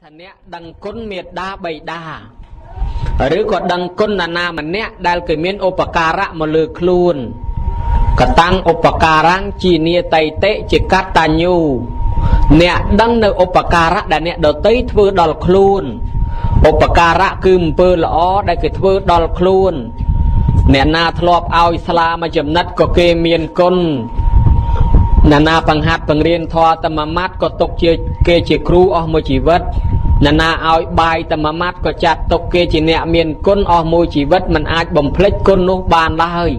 ថាអ្នកដឹងគុណមេត្តាបៃតាឬក៏ដឹងគុណណានាម្នាក់ដែលគេមានឧបការៈមកលើខ្លួនកតាំងឧបការังជានីតៃតិជាកតញ្ញូអ្នកដឹងនៅឧបការៈដែលអ្នកដតីធ្វើដល់ខ្លួនឧបការៈគឺអំពើល្អដែលគេធ្វើដល់ខ្លួនអ្នកណាធ្លាប់ឲ្យស្លាមួយចំណិតក៏គេមានគុណ ណានាបង្ហាត់បង្រៀនធម៌តមមាត់ក៏ទុកជាគេជាគ្រូអស់មួយជីវិតណានាឲ្យបាយតមមាត់ក៏ចាត់ទុកគេជាអ្នកមានគុណអស់មួយជីវិតមិនអាចបំភ្លេចគុណនោះបានឡើយ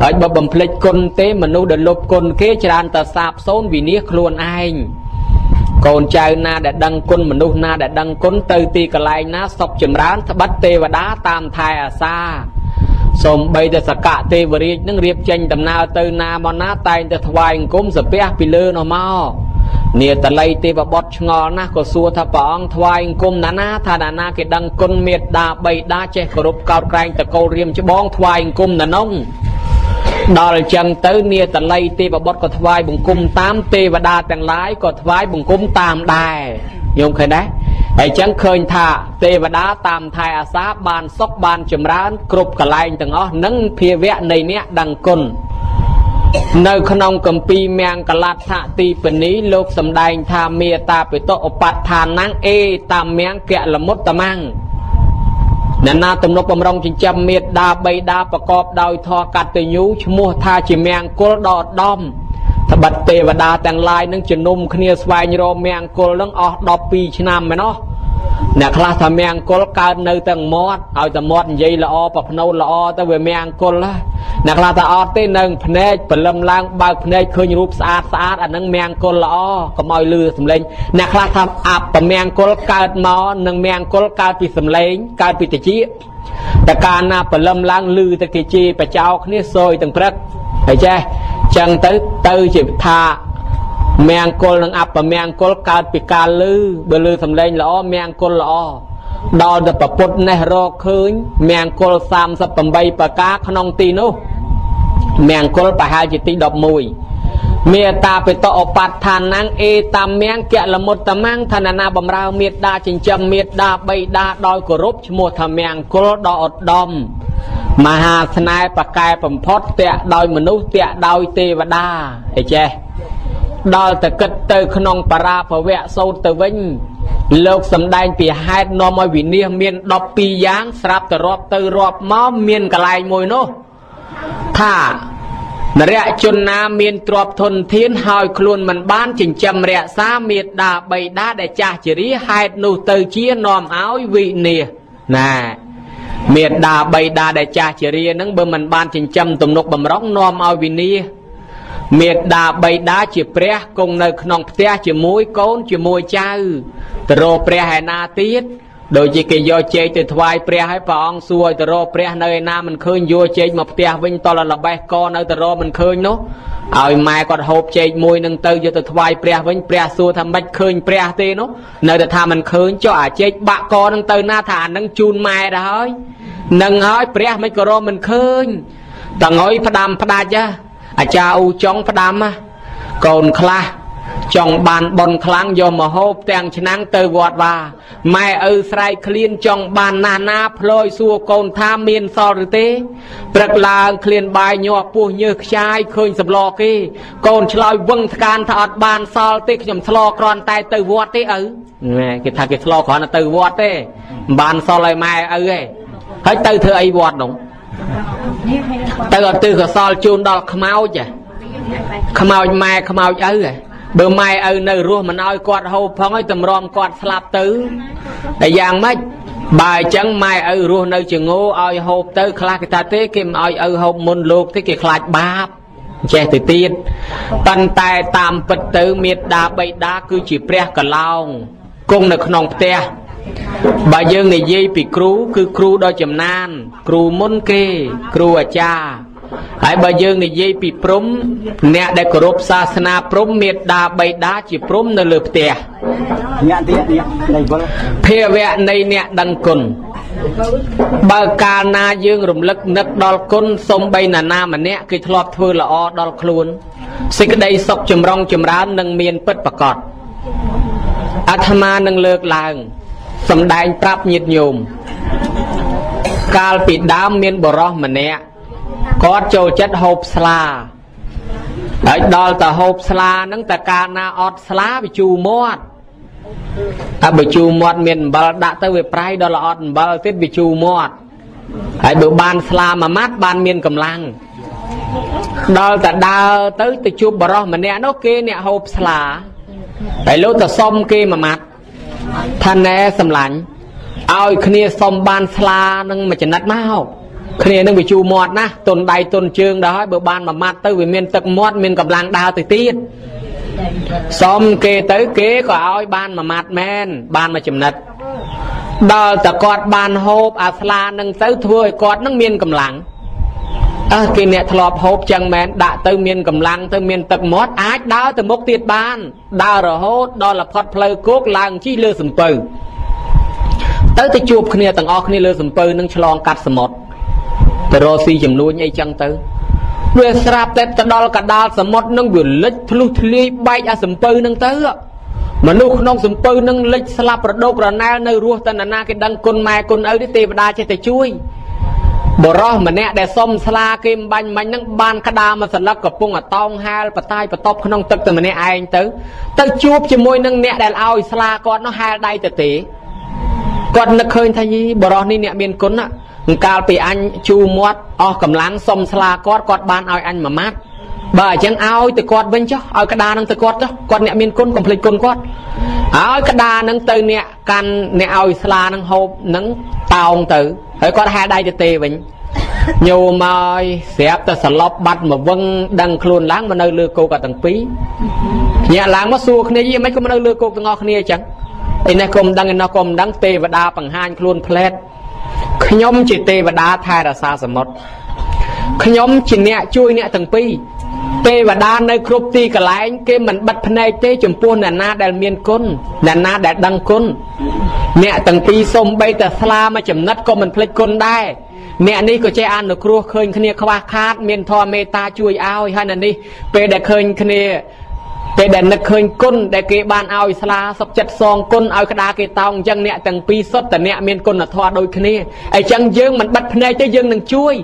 ហើយបើបំភ្លេចគុណទេមនុស្សដែលលុបគុណគេច្រើនតែសាបសូន្យវិនិច្ឆ័យខ្លួនឯងកូនចៅណាដែលដឹងគុណមនុស្សណាដែលដឹងគុណទៅទីកន្លែងណាសុខចម្រើនត្បិតទេវតាតាមថែអាសា សូមបីតែសកៈទេវរាជនឹងរៀបចេញដំណើរទៅណាមកណាតែងតែថ្វាយអង្គមសាពះពីលើនោះមកនាតល័យទេវបុត្រឆ្ងល់ណាស់ក៏សួរថាព្រះអង្គថ្វាយអង្គមណាណាថាណាណាគេដឹងគុណមេត្តាបីតាចេះគោរពកោតក្រែងតកូលរៀមច្បងថ្វាយអង្គមណានោះដល់អញ្ចឹងទៅនាតល័យទេវបុត្រក៏ថ្វាយបង្គំតាមទេវតាទាំងឡាយក៏ថ្វាយបង្គំតាមដែរញោមឃើញដែរ ហើយអញ្ចឹងឃើញថាទេវតាតាមថែអាសាបានសុខបានចម្រើន គ្រប់កន្លែងទាំងអស់នឹងភាវៈនៃអ្នកដឹងគុណនៅក្នុងកម្ពីមៀងកលັດថទីបនីលោកសំដែងថាមេតាបិតុឧបដ្ឋានังអេតាមៀងកលមុតតមੰអ្នកណាទំនុកបំរុងចិញ្ចឹមមេត្តាបីតាប្រកបដោយធម៌កតញ្ញូឈ្មោះថាជាមៀងគុលដ៏ឧត្តម ត្បិតទេវតាទាំងឡាយនឹងជំនុំគ្នាស្វែងរកមៀងគុលនឹងអស់12ឆ្នាំមែនណោះអ្នកខ្លះថាមៀងគុលកើតនៅទាំងមាត់ឲ្យតែមាត់និយាយល្អប្រភ្នូតល្អទៅវាមៀងគុលអ្នកខ្លះថាអត់ទេនៅភ្នែកព្រលឹមឡើងបើកភ្នែកឃើញរូបស្អាតស្អាតអានឹងមៀងគុលល្អកុំឲ្យលឺសំឡេងអ្នកខ្លះថាអាប់ប្រមៀងគុលកើតមកនឹងមៀងគុលកើតពីសំឡេងកើតពីតិចតែកាលណាព្រលឹមឡើងលឺតែគេជេរបចោគ្នាសយទាំងព្រឹកហើយចេះ ចឹងទៅទៅជាថាមង្គលនិងអបមង្គលកើតពីការលឺបើលឺសំឡេងល្អមង្គលល្អដល់តែប្រពុតនេះរកឃើញមង្គល38ប្រការក្នុងទីនោះមង្គលប្រហែលជាទី11 មេតាបិតឧបដ្ឋានังអេតាមមង្គកលមុតតមੰឋានណាបំរើមេត្តាចិញ្ចឹមមេត្តាបីតាដោយគោរពឈ្មោះថាមង្គលដ៏ឧត្តមមហាស្នេហ៍ប្រកែបំផុតតាក់ដោយមនុស្សតាក់ដោយទេវតាអីចេះដល់តែគិតទៅក្នុងបរាភវៈសោតទៅវិញលោកសំដែងពីហេតុនាំឲ្យវិនិច្ឆ័យមាន12យ៉ាងស្រាប់ទៅរាប់ទៅរាប់មកមានកន្លែងមួយនោះថា នរៈជនណាមានទ្រព្យធនធានហើយខ្លួនមិនបានចិញ្ចឹមរក្សាមេត្តាបៃតាដែលចាស់ជរាហេតុនោះទៅជានាំឲ្យវិនិច្ឆ័យណាមេត្តាបៃតាដែលចាស់ជរានឹងបើមិនបានចិញ្ចឹមទំនុកបំរុងនាំឲ្យវិនិច្ឆ័យមេត្តាបៃតាជាព្រះគង់នៅក្នុងផ្ទះជាមួយកូនជាមួយចៅទៅរកព្រះឯណាទៀត ដូចជាគេយកចេកទៅថ្វាយព្រះហើយព្រះអង្គសួរឲ្យទៅរកព្រះនៅឯណាមិនឃើញយកចេកមកផ្ទះវិញតលលបេះកនៅទៅរកមិនឃើញនោះឲ្យម៉ែគាត់ហូបចេកមួយនឹងទៅយកទៅថ្វាយព្រះវិញព្រះសួរថាមិនឃើញព្រះទេនោះនៅតែថាមិនឃើញចុះអាចេកបាក់កនឹងទៅណាថាអានឹងជូនម៉ែទៅហើយនឹងហើយព្រះមិនក៏រកមិនឃើញតងុយផ្ដាំផ្ដាច់អាចារ្យអ៊ូចុងផ្ដាំកូនខ្លះ ចង់បានបនខ្លាំងយកមកហូបទាំងឆ្នាំងទៅវត្តវាម៉ែឪស្រែកឃ្លានចង់បានណាស់ណាផ្លយសួរកូនថាមានសល់ឬទេព្រឹកឡើងឃ្លានបាយញាស់ពោះញើសខ្ចាយឃើញសម្លគេ កូនឆ្លើយវឹងថ្កានថាអត់បានសល់ទេខ្ញុំឆ្លគ្រាន់តែទៅវត្តទេឪគេថាគេឆ្លគ្រាន់តែទៅវត្តទេមិនបានសល់ឲ្យម៉ែឪទេហើយទៅធ្វើអីវត្តនោះទៅអត់ទិសកសលជូនដល់ខ្មោចខ្មោចម៉ែខ្មោចឪ បើម៉ែឪនៅរស់មិនឲ្យគាត់ហូបផងឲ្យតម្រាំគាត់ស្លាប់ទៅតែយ៉ាងម៉េចបើអញ្ចឹងម៉ែឪរស់នៅជាងោឲ្យហូបទៅខ្លះគេថាទេគេមិនឲ្យឪហូបមុនលោកទេគេខ្លាចបាបចេះទៅទៀតប៉ុន្តែតាមពិតទៅមេត្តាបៃតាគឺជាព្រះកឡោងគង់នៅក្នុងផ្ទះបើយើងនិយាយពីគ្រូគឺគ្រូដ៏ចំណាន គ្រូមុនគេ គ្រូអាចារ្យ ហើយបើយើងនិយាយពីព្រំអ្នកដែលគោរពសាសនាព្រំមេត្តាបៃតាជាព្រំនៅលើផ្ទះអ្នកទៀតអ្នកនៃវល់ភាវៈនៃអ្នកដឹងគុណបើកាលណាយើងរំលឹកនឹកដល់គុណសំបីណានាម្នាក់គេធ្លាប់ធ្វើល្អដល់ខ្លួនសេចក្តីសុខចម្រុងចម្រើននឹងមានពិតប្រកបអាត្មានឹងលើកឡើងសំដែងប្រាប់ញាតិញោមកាលពីដើមមានបរោះម្នាក់ គាត់ចូលចិត្តហូបស្លាហើយដល់តែហូបស្លាហ្នឹងតើកាលណាអត់ស្លាវាជូរមាត់អាបើជូរមាត់មានអំបិលដាក់ទៅវាប្រៃដល់អត់អំបិលទៀតវាជូរមាត់ហើយបើបានស្លាមួយម៉ាត់បានមានកម្លាំងដល់តែដើរទៅទៅជួបបរោះម្នាក់នោះគេអ្នកហូបស្លាហើយលោកទៅសុំគេមួយម៉ាត់ថាណែសម្លាញ់ឲ្យគ្នាសុំបានស្លានឹងមួយចំណិតមក គ្នានឹងវាជូរមាត់ណាទុនដៃទុនជើងដល់ហើយបើបានមួយម៉ាត់ទៅវាមានទឹកមាត់មានកម្លាំងដើរទៅទៀតសុំគេទៅគេក៏ឲ្យបានមួយម៉ាត់មែនបានមួយចំណិតដល់តែគាត់បានហូបអាស្លានឹងទៅធ្វើឲ្យគាត់នឹងមានកម្លាំងអើគេអ្នកធ្លាប់ហូបចឹងមែនដាក់ទៅមានកម្លាំងទៅមានទឹកមាត់អាចដើរទៅមុខទៀតបានដើររហូតដល់លផុតផ្លូវគោកឡើងជិះលើសំពៅទៅទៅជួបគ្នាទាំងអស់គ្នាលើសំពៅនឹងឆ្លងកាត់សមុទ្រ ទៅរកស៊ីចំនួនអីចឹងទៅវាស្រាប់តែទៅដល់កដាលសមុទ្រនឹងវាលិចធ្លុះធ្លាយបែកអាសំពៅនឹងទៅមនុស្សក្នុងសំពៅនឹងលិចស្លាប់ប្រដោករណែលនៅរស់តែណាគេដឹងគុណម៉ែគុណឪទេទេវតាចេះតែជួយបរោះម្នាក់ដែលសុំស្លាគេមិនបាញ់មាញ់នឹងបានក្តារមួយសន្លឹកកំពុងអតោងហាលបតាយបតប់ក្នុងទឹកតែម្នាក់ឯងទៅទៅជួបជាមួយនឹងអ្នកដែលឲ្យស្លាគាត់នោះហាលដៃទៅទេគាត់នឹកឃើញថាយីបរោះនេះអ្នកមានគុណណា កាលពីអញជូរមាត់អស់កម្លាំងសុំស្លាគាត់គាត់បានឲ្យអញមួយម៉ាត់បើអញ្ចឹងឲ្យទៅគាត់វិញចុះឲ្យក្តារនឹងទៅគាត់ចុះគាត់អ្នកមានគុណកុំភ្លេចគុណគាត់ឲ្យក្តារនឹងទៅអ្នកកាន់អ្នកឲ្យស្លានឹងហូបនឹងតោងទៅហើយគាត់ហែដៃទៅទេវិញញោមឲ្យស្រាប់តែសឡប់បាត់មកវឹងដឹងខ្លួនឡើងមកនៅលើគោកទាំងពីរញាក់ឡើងមកសួរគ្នាយីមិនក៏មកនៅលើគោកទាំងអស់គ្នាអញ្ចឹងឯនេះគុំដឹងឯនោះគុំដឹងទេវតាបង្ហាញខ្លួនផ្លែត ខ្ញុំជាទេវតាថែរក្សាសមុទ្រខ្ញុំជាអ្នកជួយអ្នកទាំងពីរទេវតានៅគ្រប់ទីកន្លែងគេមិនបិទភ្នែកទេចំពោះអ្នកណាដែលមានគុណអ្នកណាដែលដឹងគុណអ្នកទាំងពីរសុំបីតែស្លាមកចំណិតក៏មិនភ្លេចគុណដែរអ្នកនេះក៏ចេះអនុគ្រោះឃើញគ្នាខ្វះខាត មានធម៌មេត្តាជួយឲ្យហើយនៅនេះពេលដែលឃើញគ្នា ពេលដែលនឹកឃើញគុណដែលគេបានឲ្យស្លាសុខចិត្តសងគុណឲ្យក្តារគេតោងអញ្ចឹងអ្នកទាំងពីរសុទ្ធតែអ្នកមានគុណធម៌ដូចគ្នាអញ្ចឹងយើងមិនបិទភ្នែកទេយើងនឹងជួយ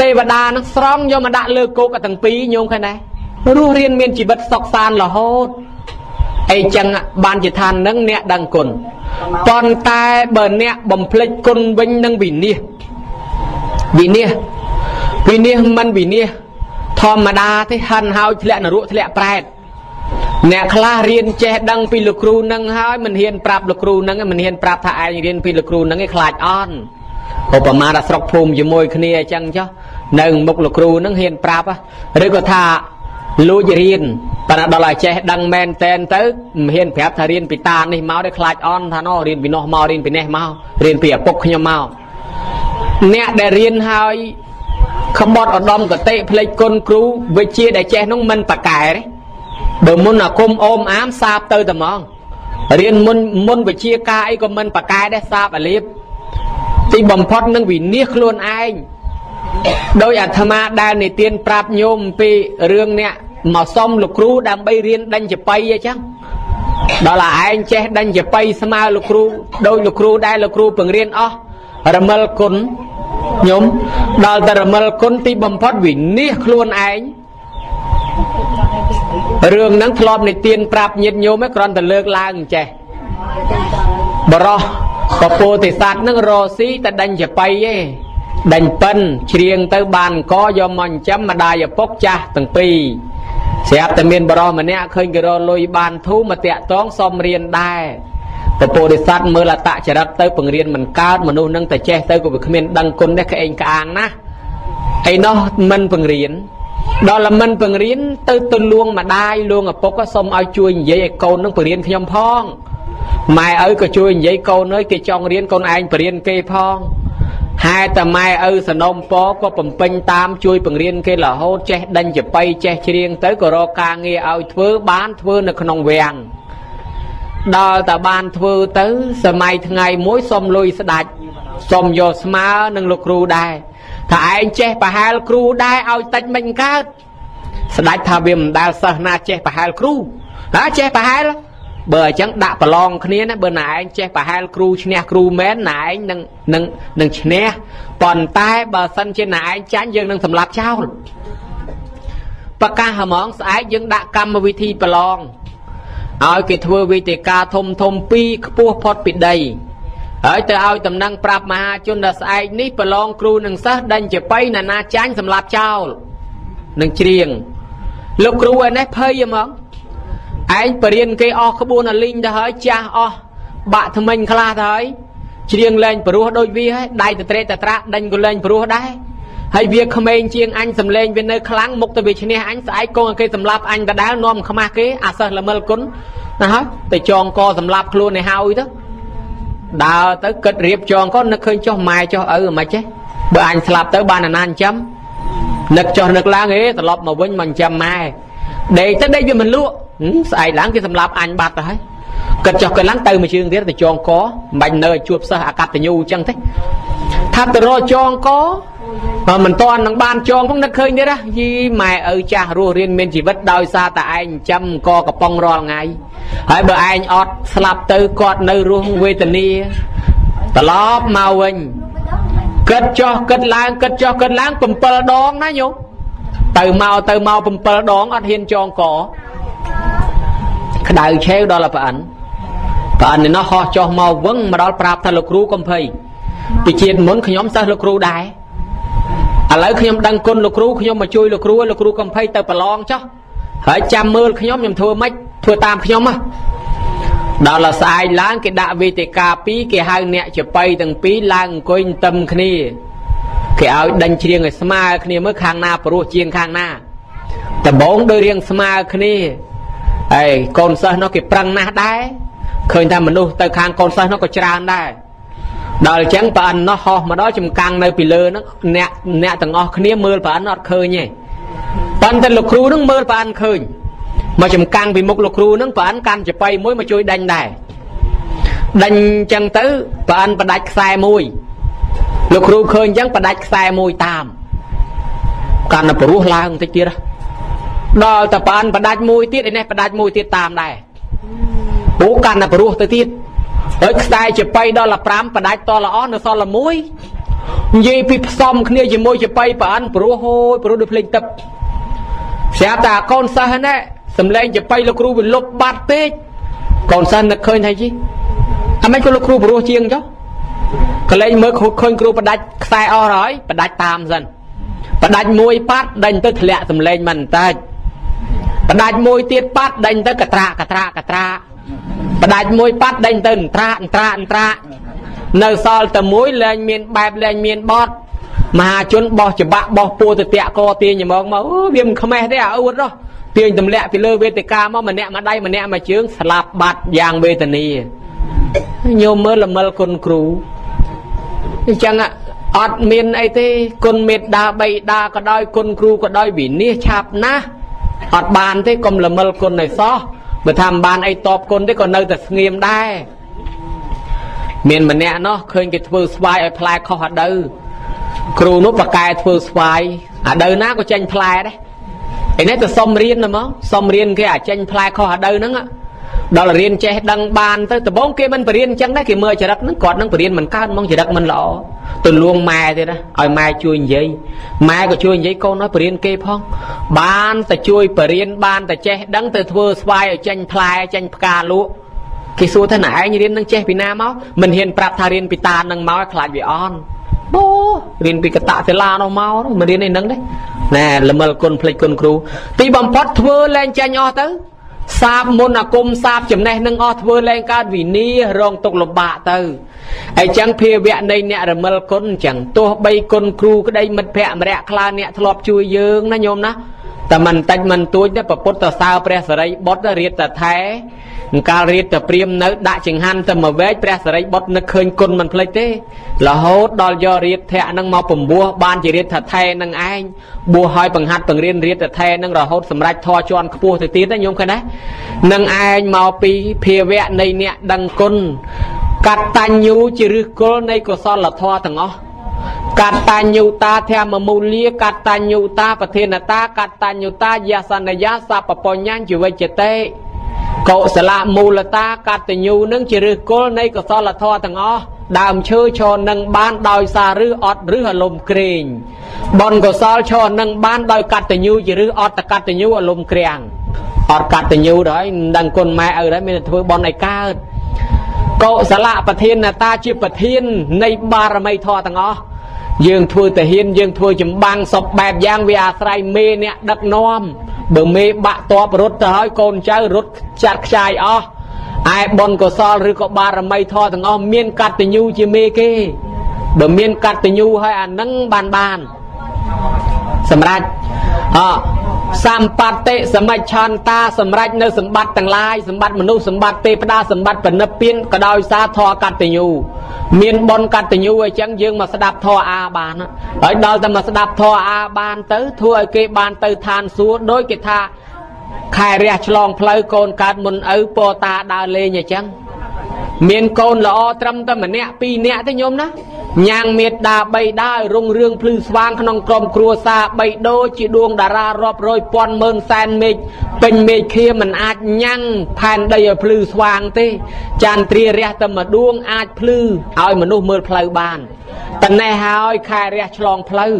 ទេវតានឹងស្រង់យកមកដាក់លើគោកទាំងពីរញោមឃើញដែររស់រៀនមានជីវិតសុខសាន្តរហូតអីចឹងបានជាថានឹងអ្នកដឹងគុណប៉ុន្តែបើអ្នកបំភ្លេចគុណវិញនឹងវិនិច្ឆ័យវិនិច្ឆ័យវិនិច្ឆ័យមិនវិនិច្ឆ័យធម្មតាទេហិនហើយធ្លាក់នរកធ្លាក់ប្រែត អ្នកខ្លះរៀនចេះដឹងពីលោកគ្រូនឹងហើយមិនហ៊ានប្រាប់លោកគ្រូនឹងមិនហ៊ានប្រាប់ថាឯងរៀនពីលោកគ្រូនឹងឯងខ្លាចអន់ឧបមាថាស្រុកភូមិជាមួយគ្នាអញ្ចឹងចុះនៅមុខលោកគ្រូនឹងហ៊ានប្រាប់ឬក៏ថាលួចរៀនប៉ុន្តែដល់ឲ្យចេះដឹងមែនតែនទៅមិនហ៊ានប្រាប់ថារៀនពីតានេះមកទេខ្លាចអន់ថាណោរៀនពីនោះមករៀនពីនេះមករៀនពីឪពុកខ្ញុំមកអ្នកដែលរៀនហើយខំបត់ឧត្តមកតិផ្លេចគុណគ្រូវិជាដែលចេះនោះមិនប្រកែទេ បើមុនអាគុំអូមអាមសាបទៅតែហ្មងរៀនមុនមុនវិជាការអីក៏មិនប្រកែដែរសាបអាលៀបទីបំផុតនឹងវិនិច្ឆ័យខ្លួនឯងដោយអាត្មាដែលនិទានប្រាប់ញោមពីរឿងអ្នកមកសុំលោកគ្រូដើម្បីរៀនដេញចបៃអញ្ចឹងដល់ឯងចេះដេញចបៃស្មើលោកគ្រូដោយលោកគ្រូដែលលោកគ្រូបង្រៀនអស់រមិលគុណញោមដល់តែរមិលគុណទីបំផុតវិនិច្ឆ័យខ្លួនឯង រឿងហ្នឹងធ្លាប់និទានប្រាប់ញាតិញោមឯងគ្រាន់តែលើកឡើងចេះបរោះពពោតិស័តហ្នឹងរស់ស៊ីតែដេញចបៃឯងដេញប៉ិនច្រៀងទៅបានកយកមកចិញ្ចឹមម្ដាយឪពុកចាស់ទាំងពីរស្រាប់តែមានបរោះម្នាក់ឃើញគេរលុយបានធូរមកតាក់តងសុំរៀនដែរពពោធិសត្វមើលអតចរិតទៅបង្រៀនមិនកើតមនុស្សនឹងតែចេះទៅក៏វាគ្មានដឹងគុណដែរក្អេងក្អាងណាអីនោះមិនបង្រៀន ដល់តែមិនបង្រៀនទៅទៅលួងម្ដាយលួងឪពុកសុំឲ្យជួយនិយាយឲ្យកូននឹងបង្រៀនខ្ញុំផងម៉ែឪក៏ជួយនិយាយកូនអើយគេចង់រៀនកូនឯងបរៀនគេផងហេតុតែម៉ែឪសនំពក៏បំពេញតាមជួយបង្រៀនគេរហូតចេះដេញចបៃចេះច្រៀងទៅក៏រកការងារឲ្យធ្វើបានធ្វើនៅក្នុងវាំងដល់តែបានធ្វើទៅសម័យថ្ងៃមួយសុំលុយស្ដាច់សុំយកស្មើនឹងលោកគ្រូដែរ ថាឯងចេះប្រហែលគ្រូដែរឲ្យតិចមិនកើតស្ដាច់ថាវាមិនដែលសិស្សណាចេះប្រហែលគ្រូណាចេះប្រហែលបើអញ្ចឹងដាក់ប្រឡងគ្នាណាបើណែឯងចេះប្រហែលគ្រូឈ្នះគ្រូមែនណែឯងនឹងនឹងនឹងឈ្នះប៉ុន្តែបើសិនជាណែឯងចាញ់យើងនឹងសម្លាប់ចោលប្រកាសហ្មងស្អែកយើងដាក់កម្មវិធីប្រឡងឲ្យគេធ្វើវេទិកាធំធំពីរខ្ពស់ផុតពីដី ហើយទៅឲ្យតំណែងប្រាប់មហាជនដល់ស្អែកនេះប្រឡងគ្រូនឹងសិស្សដេញជាបៃណានាចាញ់សម្លាប់ចោលនឹងច្រៀងលោកគ្រូឯនេះភ័យហ្មងឯងបរៀនគេអស់ក្បួនអាលីងទៅហើយចាស់អស់បាក់ថ្មិញខ្លះទៅហើយច្រៀងលែងព្រោះដូចវាហើយដៃតត្រេតត្រាក់ដេញក៏លែងព្រោះដែរហើយវាក្មេងជាងអញសំលេងវានៅខ្លាំងមុខទៅវាឈ្នះអញស្អែកកងគេសម្លាប់អញដដែលនាំខ្មាស់គេអាសិស្សល្មិលគុណណាហើយទៅចងកសម្លាប់ខ្លួនឲ្យហើយទៅ ដើរទៅគិតរៀបចងក៏នឹកឃើញចុះម៉ែចុះឪមិនចេះបើអញស្លាប់ទៅបានអាណាចិញ្ចឹមនឹកចុះនឹកឡើងអេត្រឡប់មកវិញមកចិញ្ចឹមម៉ែដេកទៅដេកវាមិនលក់ស្អែកឡើងគេសម្លាប់អញបាត់ទៅហើយគិតចុះគិតឡើងទៅមួយជើងទៀតទៅចងកមិននៅឲ្យជួបសិស្សអកតញ្ញូអញ្ចឹងទេ ថាទៅរកចងកបើមិនតាន់នឹងបានចងផងនឹកឃើញទៀតណាយីម៉ែឪចាស់រស់រៀនមានជីវិតដោយសារតែឯងចាំកកំប៉ុងរាល់ថ្ងៃហើយបើឯងអត់ស្លាប់ទៅគាត់នៅរស់វេទនាត្រឡប់មកវិញគិតចោះគិតឡើងគិតចោះគិតឡើង7ដងណាញោមទៅមកទៅមក7ដងអត់ហ៊ានចងកក្តៅឆេវដល់ប្រអិនប្រអិននេះណោះហោះចុះមកវឹងមកដល់ប្រាប់ថាលោកគ្រូកំភៃ ពីជាតិមុនខ្ញុំសិស្សលោកគ្រូដែរឥឡូវខ្ញុំដឹងគុណលោកគ្រូខ្ញុំមកជួយលោកគ្រូលោកគ្រូកំភៃទៅប្រឡងចុះហើយចាំមើលខ្ញុំខ្ញុំធ្វើម៉េចធ្វើតាមខ្ញុំហ៎ដល់ដល់ស្អែកឡើងគេដាក់វេទិកា2គេហៅអ្នកចបៃទាំងពីរឡើងអង្គុយតឹមគ្នាគេឲ្យដេញជ្រៀងឲ្យស្មើគ្នាមើលខាងណាព្រោះជាងខាងណាដំបងដោយរៀងស្មើគ្នាហើយកូនសិស្សនោះគេប្រឹងណាស់ដែរឃើញថាមនុស្សទៅខាងកូនសិស្សនោះក៏ច្រើនដែរ ដល់អញ្ចឹងប្រអិននោះហោះមកដល់ចំកាំងនៅពីលើហ្នឹងអ្នកអ្នកទាំងអស់គ្នាមើលប្រអិនអត់ឃើញទេប៉ុន្តែលោកគ្រូហ្នឹងមើលប្រអិនឃើញមកចំកាំងពីមុខលោកគ្រូហ្នឹងប្រអិនកាន់ចបៃមួយមកជួយដេញដែរដេញអញ្ចឹងទៅប្រអិនបដាច់ខ្សែមួយលោកគ្រូឃើញអញ្ចឹងបដាច់ខ្សែមួយតាមកាន់តែព្រោះឡើងបន្តិចទៀតដល់តែប្រអិនបដាច់មួយទៀតឯនេះបដាច់មួយទៀតតាមដែរអូកាន់តែព្រោះទៅទៀត ហើយខ្សែចបៃដល់15បដាច់តល្អនៅសល់1និយាយពីផ្សំគ្នាជាមួយចបៃប្រអិនព្រោះហូយព្រោះដូចភ្លេងទឹកស្រាប់តែកូនសិស្សហ្នឹងសំឡេងចបៃលោកគ្រូវាលុបបាត់ពេកកូនសិស្សនឹកឃើញថាជីអាមិនក៏លោកគ្រូព្រោះជាងចុះកលែងមើលឃើញគ្រូបដាច់ខ្សែអស់ហើយបដាច់តាមសិនបដាច់មួយប៉ាត់ដេញទៅធ្លាក់សំឡេងមិនតាច់បដាច់មួយទៀតប៉ាត់ដេញទៅកត្រាកត្រាកត្រា ផ្ដាច់មួយប៉ាត់ដេញទៅអន្ត្រាអន្ត្រាអន្ត្រានៅសល់តែមួយលែងមានបែបលែងមានបត់មហាជនបោះច្បាក់បោះពួរទៅតាក់កទាញហ្មងមកអូវាមិនខ្មេះទេអាអួតនោះទាញទម្លាក់ពីលើវេទិកាមកម្នាក់មួយដៃម្នាក់មួយជើងស្លាប់បាត់យ៉ាងវេទនាញោមមើលល្មិលគុណគ្រូអញ្ចឹងអត់មានអីទេគុណមេត្តាបីតាក៏ដោយគុណគ្រូក៏ដោយវិនិច្ឆ័យឆាប់ណាស់អត់បានទេកុំល្មិលគុណឲ្យសោះ បើថាមិនបានអីតបគុណទេក៏នៅតែស្ងៀមដែរមានម្នាក់នោះឃើញគេធ្វើស្វាយឲ្យផ្លែខុសអាដៅគ្រូនោះប្រកែធ្វើស្វាយអាដៅណាក៏ចេញផ្លែដែរឯនេះទៅសុំរៀនហ្មងសុំរៀនគេអាចេញផ្លែខុសអាដៅហ្នឹង ដល់រៀនចេះដឹងបានទៅដំបូងគេមិនបរៀនអញ្ចឹងដែរគេមើលចរិតហ្នឹងគាត់នឹងបរៀនមិនកើតហ្មងចរិតមិនល្អទៅលួងម៉ែទៀតណាឲ្យម៉ែជួយនិយាយម៉ែក៏ជួយនិយាយកូនឲ្យបរៀនគេផង បានតែជួយបរៀនបានតែចេះដឹងទៅធ្វើស្វាយឲ្យចេញផ្លែចេញផ្កាលក់គេសួរថាណែឯងរៀននឹងចេះពីណាមកមិនហ៊ានប្រាប់ថារៀនពីតានឹងមកខ្លាចវាអន់បូរៀនពីកតសិលានោះមកមិនរៀនឯហ្នឹងទេណែល្មិលគុណភ្លេចគុណគ្រូទីបំផុតធ្វើលែងចាញ់អស់ទៅ សាបមុនអាគមសាបចំណេះនឹងអស់ធ្វើលែងកើតវិនីរងទុកលំបាកទៅអញ្ចឹងភាវៈនៃអ្នករមិលគុណអញ្ចឹងទោះបីគុណគ្រូក្តីមិត្តភ័ក្តិម្រាក់ខ្លះអ្នកធ្លាប់ជួយយើងណាញោមណាតែមិនតិចមិនទួចទេប្រពុទ្ធសើព្រះសរិបុត្ររៀបតថែ កាលរៀបតែព្រាមនៅដាក់ចង្ហាន់ទៅមកវែកព្រះសរិបុត្រនឹកឃើញគុណមិនភ្លេចទេរហូតដល់យករៀបធៈនឹងមកពំពោះបានជារៀបថាថែនឹងឯងបួសឲ្យបង្ហាត់បង្រៀនរៀបតែថែនឹងរហូតសម្រេចធរជាន់ខ្ពស់ទៅទៀតណាញោមឃើញណានឹងឯងមកពីភាវៈនៃអ្នកដឹងគុណកតញ្ញូជាឫសគល់នៃកុសលធម៌ទាំងអស់កតញ្ញូតាធម្មមូលាកតញ្ញូតាប្រធានតាកតញ្ញូតាយសន្យាសពបញ្ញជីវិចតេ កុសលមូលតាកតញ្ញូនឹងជាឫសគល់នៃកុសលធម៌ទាំងអស់ដើមឈើឈរនឹងបានដោយសារឬអត់ឬអលមក្រែងបនកុសលឈរនឹងបានដោយកតញ្ញូជាឬអត់តកតញ្ញូអលមក្រាំងអត់កតញ្ញូដល់មិនដឹងគុណម៉ែឪដែរមានតែធ្វើបនឲ្យកើតកុសលប្រធានតាជាប្រធាននៃបារមីធម៌ទាំងអស់យើងធ្វើតាហ៊ានយើងធ្វើចម្បាំងសពបែបយ៉ាងវាអាស្រ័យមេអ្នកដឹកនាំ បើមេបាក់តបរត់ទៅហើយកូនចៅរត់ចាត់ខ្ចាយអស់ឯបុណ្យកុសលឬក៏បារមីធម៌ទាំងអស់មានកតញ្ញូជាមេគេបើមានកតញ្ញូហើយអានឹងបានបានសម្រាប់អ សម្បត្តិសមិច្ឆន្តាសម្រេចនៅសម្បត្តិទាំងឡាយសម្បត្តិមនុស្សសម្បត្តិទេវតាសម្បត្តិបណិព្វានក៏ដោយសារធរកតញ្ញូមានបុណ្យកតញ្ញូអញ្ចឹងយើងមកស្ដាប់ធរអាបានហើយដល់តែមកស្ដាប់ធរអាបានទៅធ្វើឲ្យគេបានទៅឋានសួគ៌ដោយគេថាខែរះឆ្លងផ្លូវកូនកើតមុនឪពោតាដើរលេងអញ្ចឹង មានកូនល្អត្រឹមតែម្នាក់ពីរនាក់ទេញោមណាញ៉ាងមេត្តាបីដារុងរឿងភ្លឺស្វាងក្នុងក្រុមគ្រួសារបីដូជាដួងតារារាប់រយពាន់ម៉ឺនសែនមេឃពេញមេឃខៀមិនអាចញ៉ាំងផែនដីឲ្យភ្លឺស្វាងទេ ចានទ្រារះតែមួយដួងអាចភ្លឺឲ្យមនុស្សមើលផ្លូវបានតនេះហើយខែរះឆ្លងផ្លូវ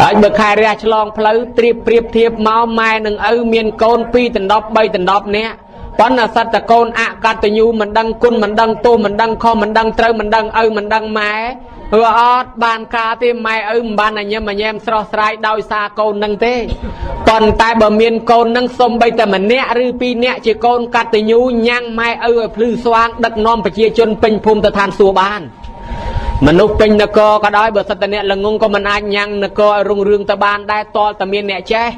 ហើយបើខែរះឆ្លងផ្លូវត្រៀបប្រៀបធៀបមកម៉ែនឹងឪមានកូន2ដណ្ដប់3ដណ្ដប់នាក់ ប៉ុន្តែសត្វតកូនអកតញ្ញូមិនដឹងគុណមិនដឹងទោសមិនដឹងខុសមិនដឹងត្រូវមិនដឹងឪមិនដឹងម៉ែវាអត់បានការទេម៉ែឪមិនបានញញឹមញែមស្រស់ស្រាយដោយសារកូននឹងទេប៉ុន្តែបើមានកូននឹងសំបីតែម្នាក់ឬពីរនាក់ជាកូនកតញ្ញូញ៉ាំងម៉ែឪឲ្យភ្លឺស្វាងដឹកនាំប្រជាជនពេញភូមិទៅឋានសួគ៌បានមនុស្សពេញនគរក៏ដោយបើសិតតែអ្នកល្ងងក៏មិនអាចញ៉ាំងនគរឲ្យរុងរឿងទៅបានដែរតលតែមានអ្នកចេះ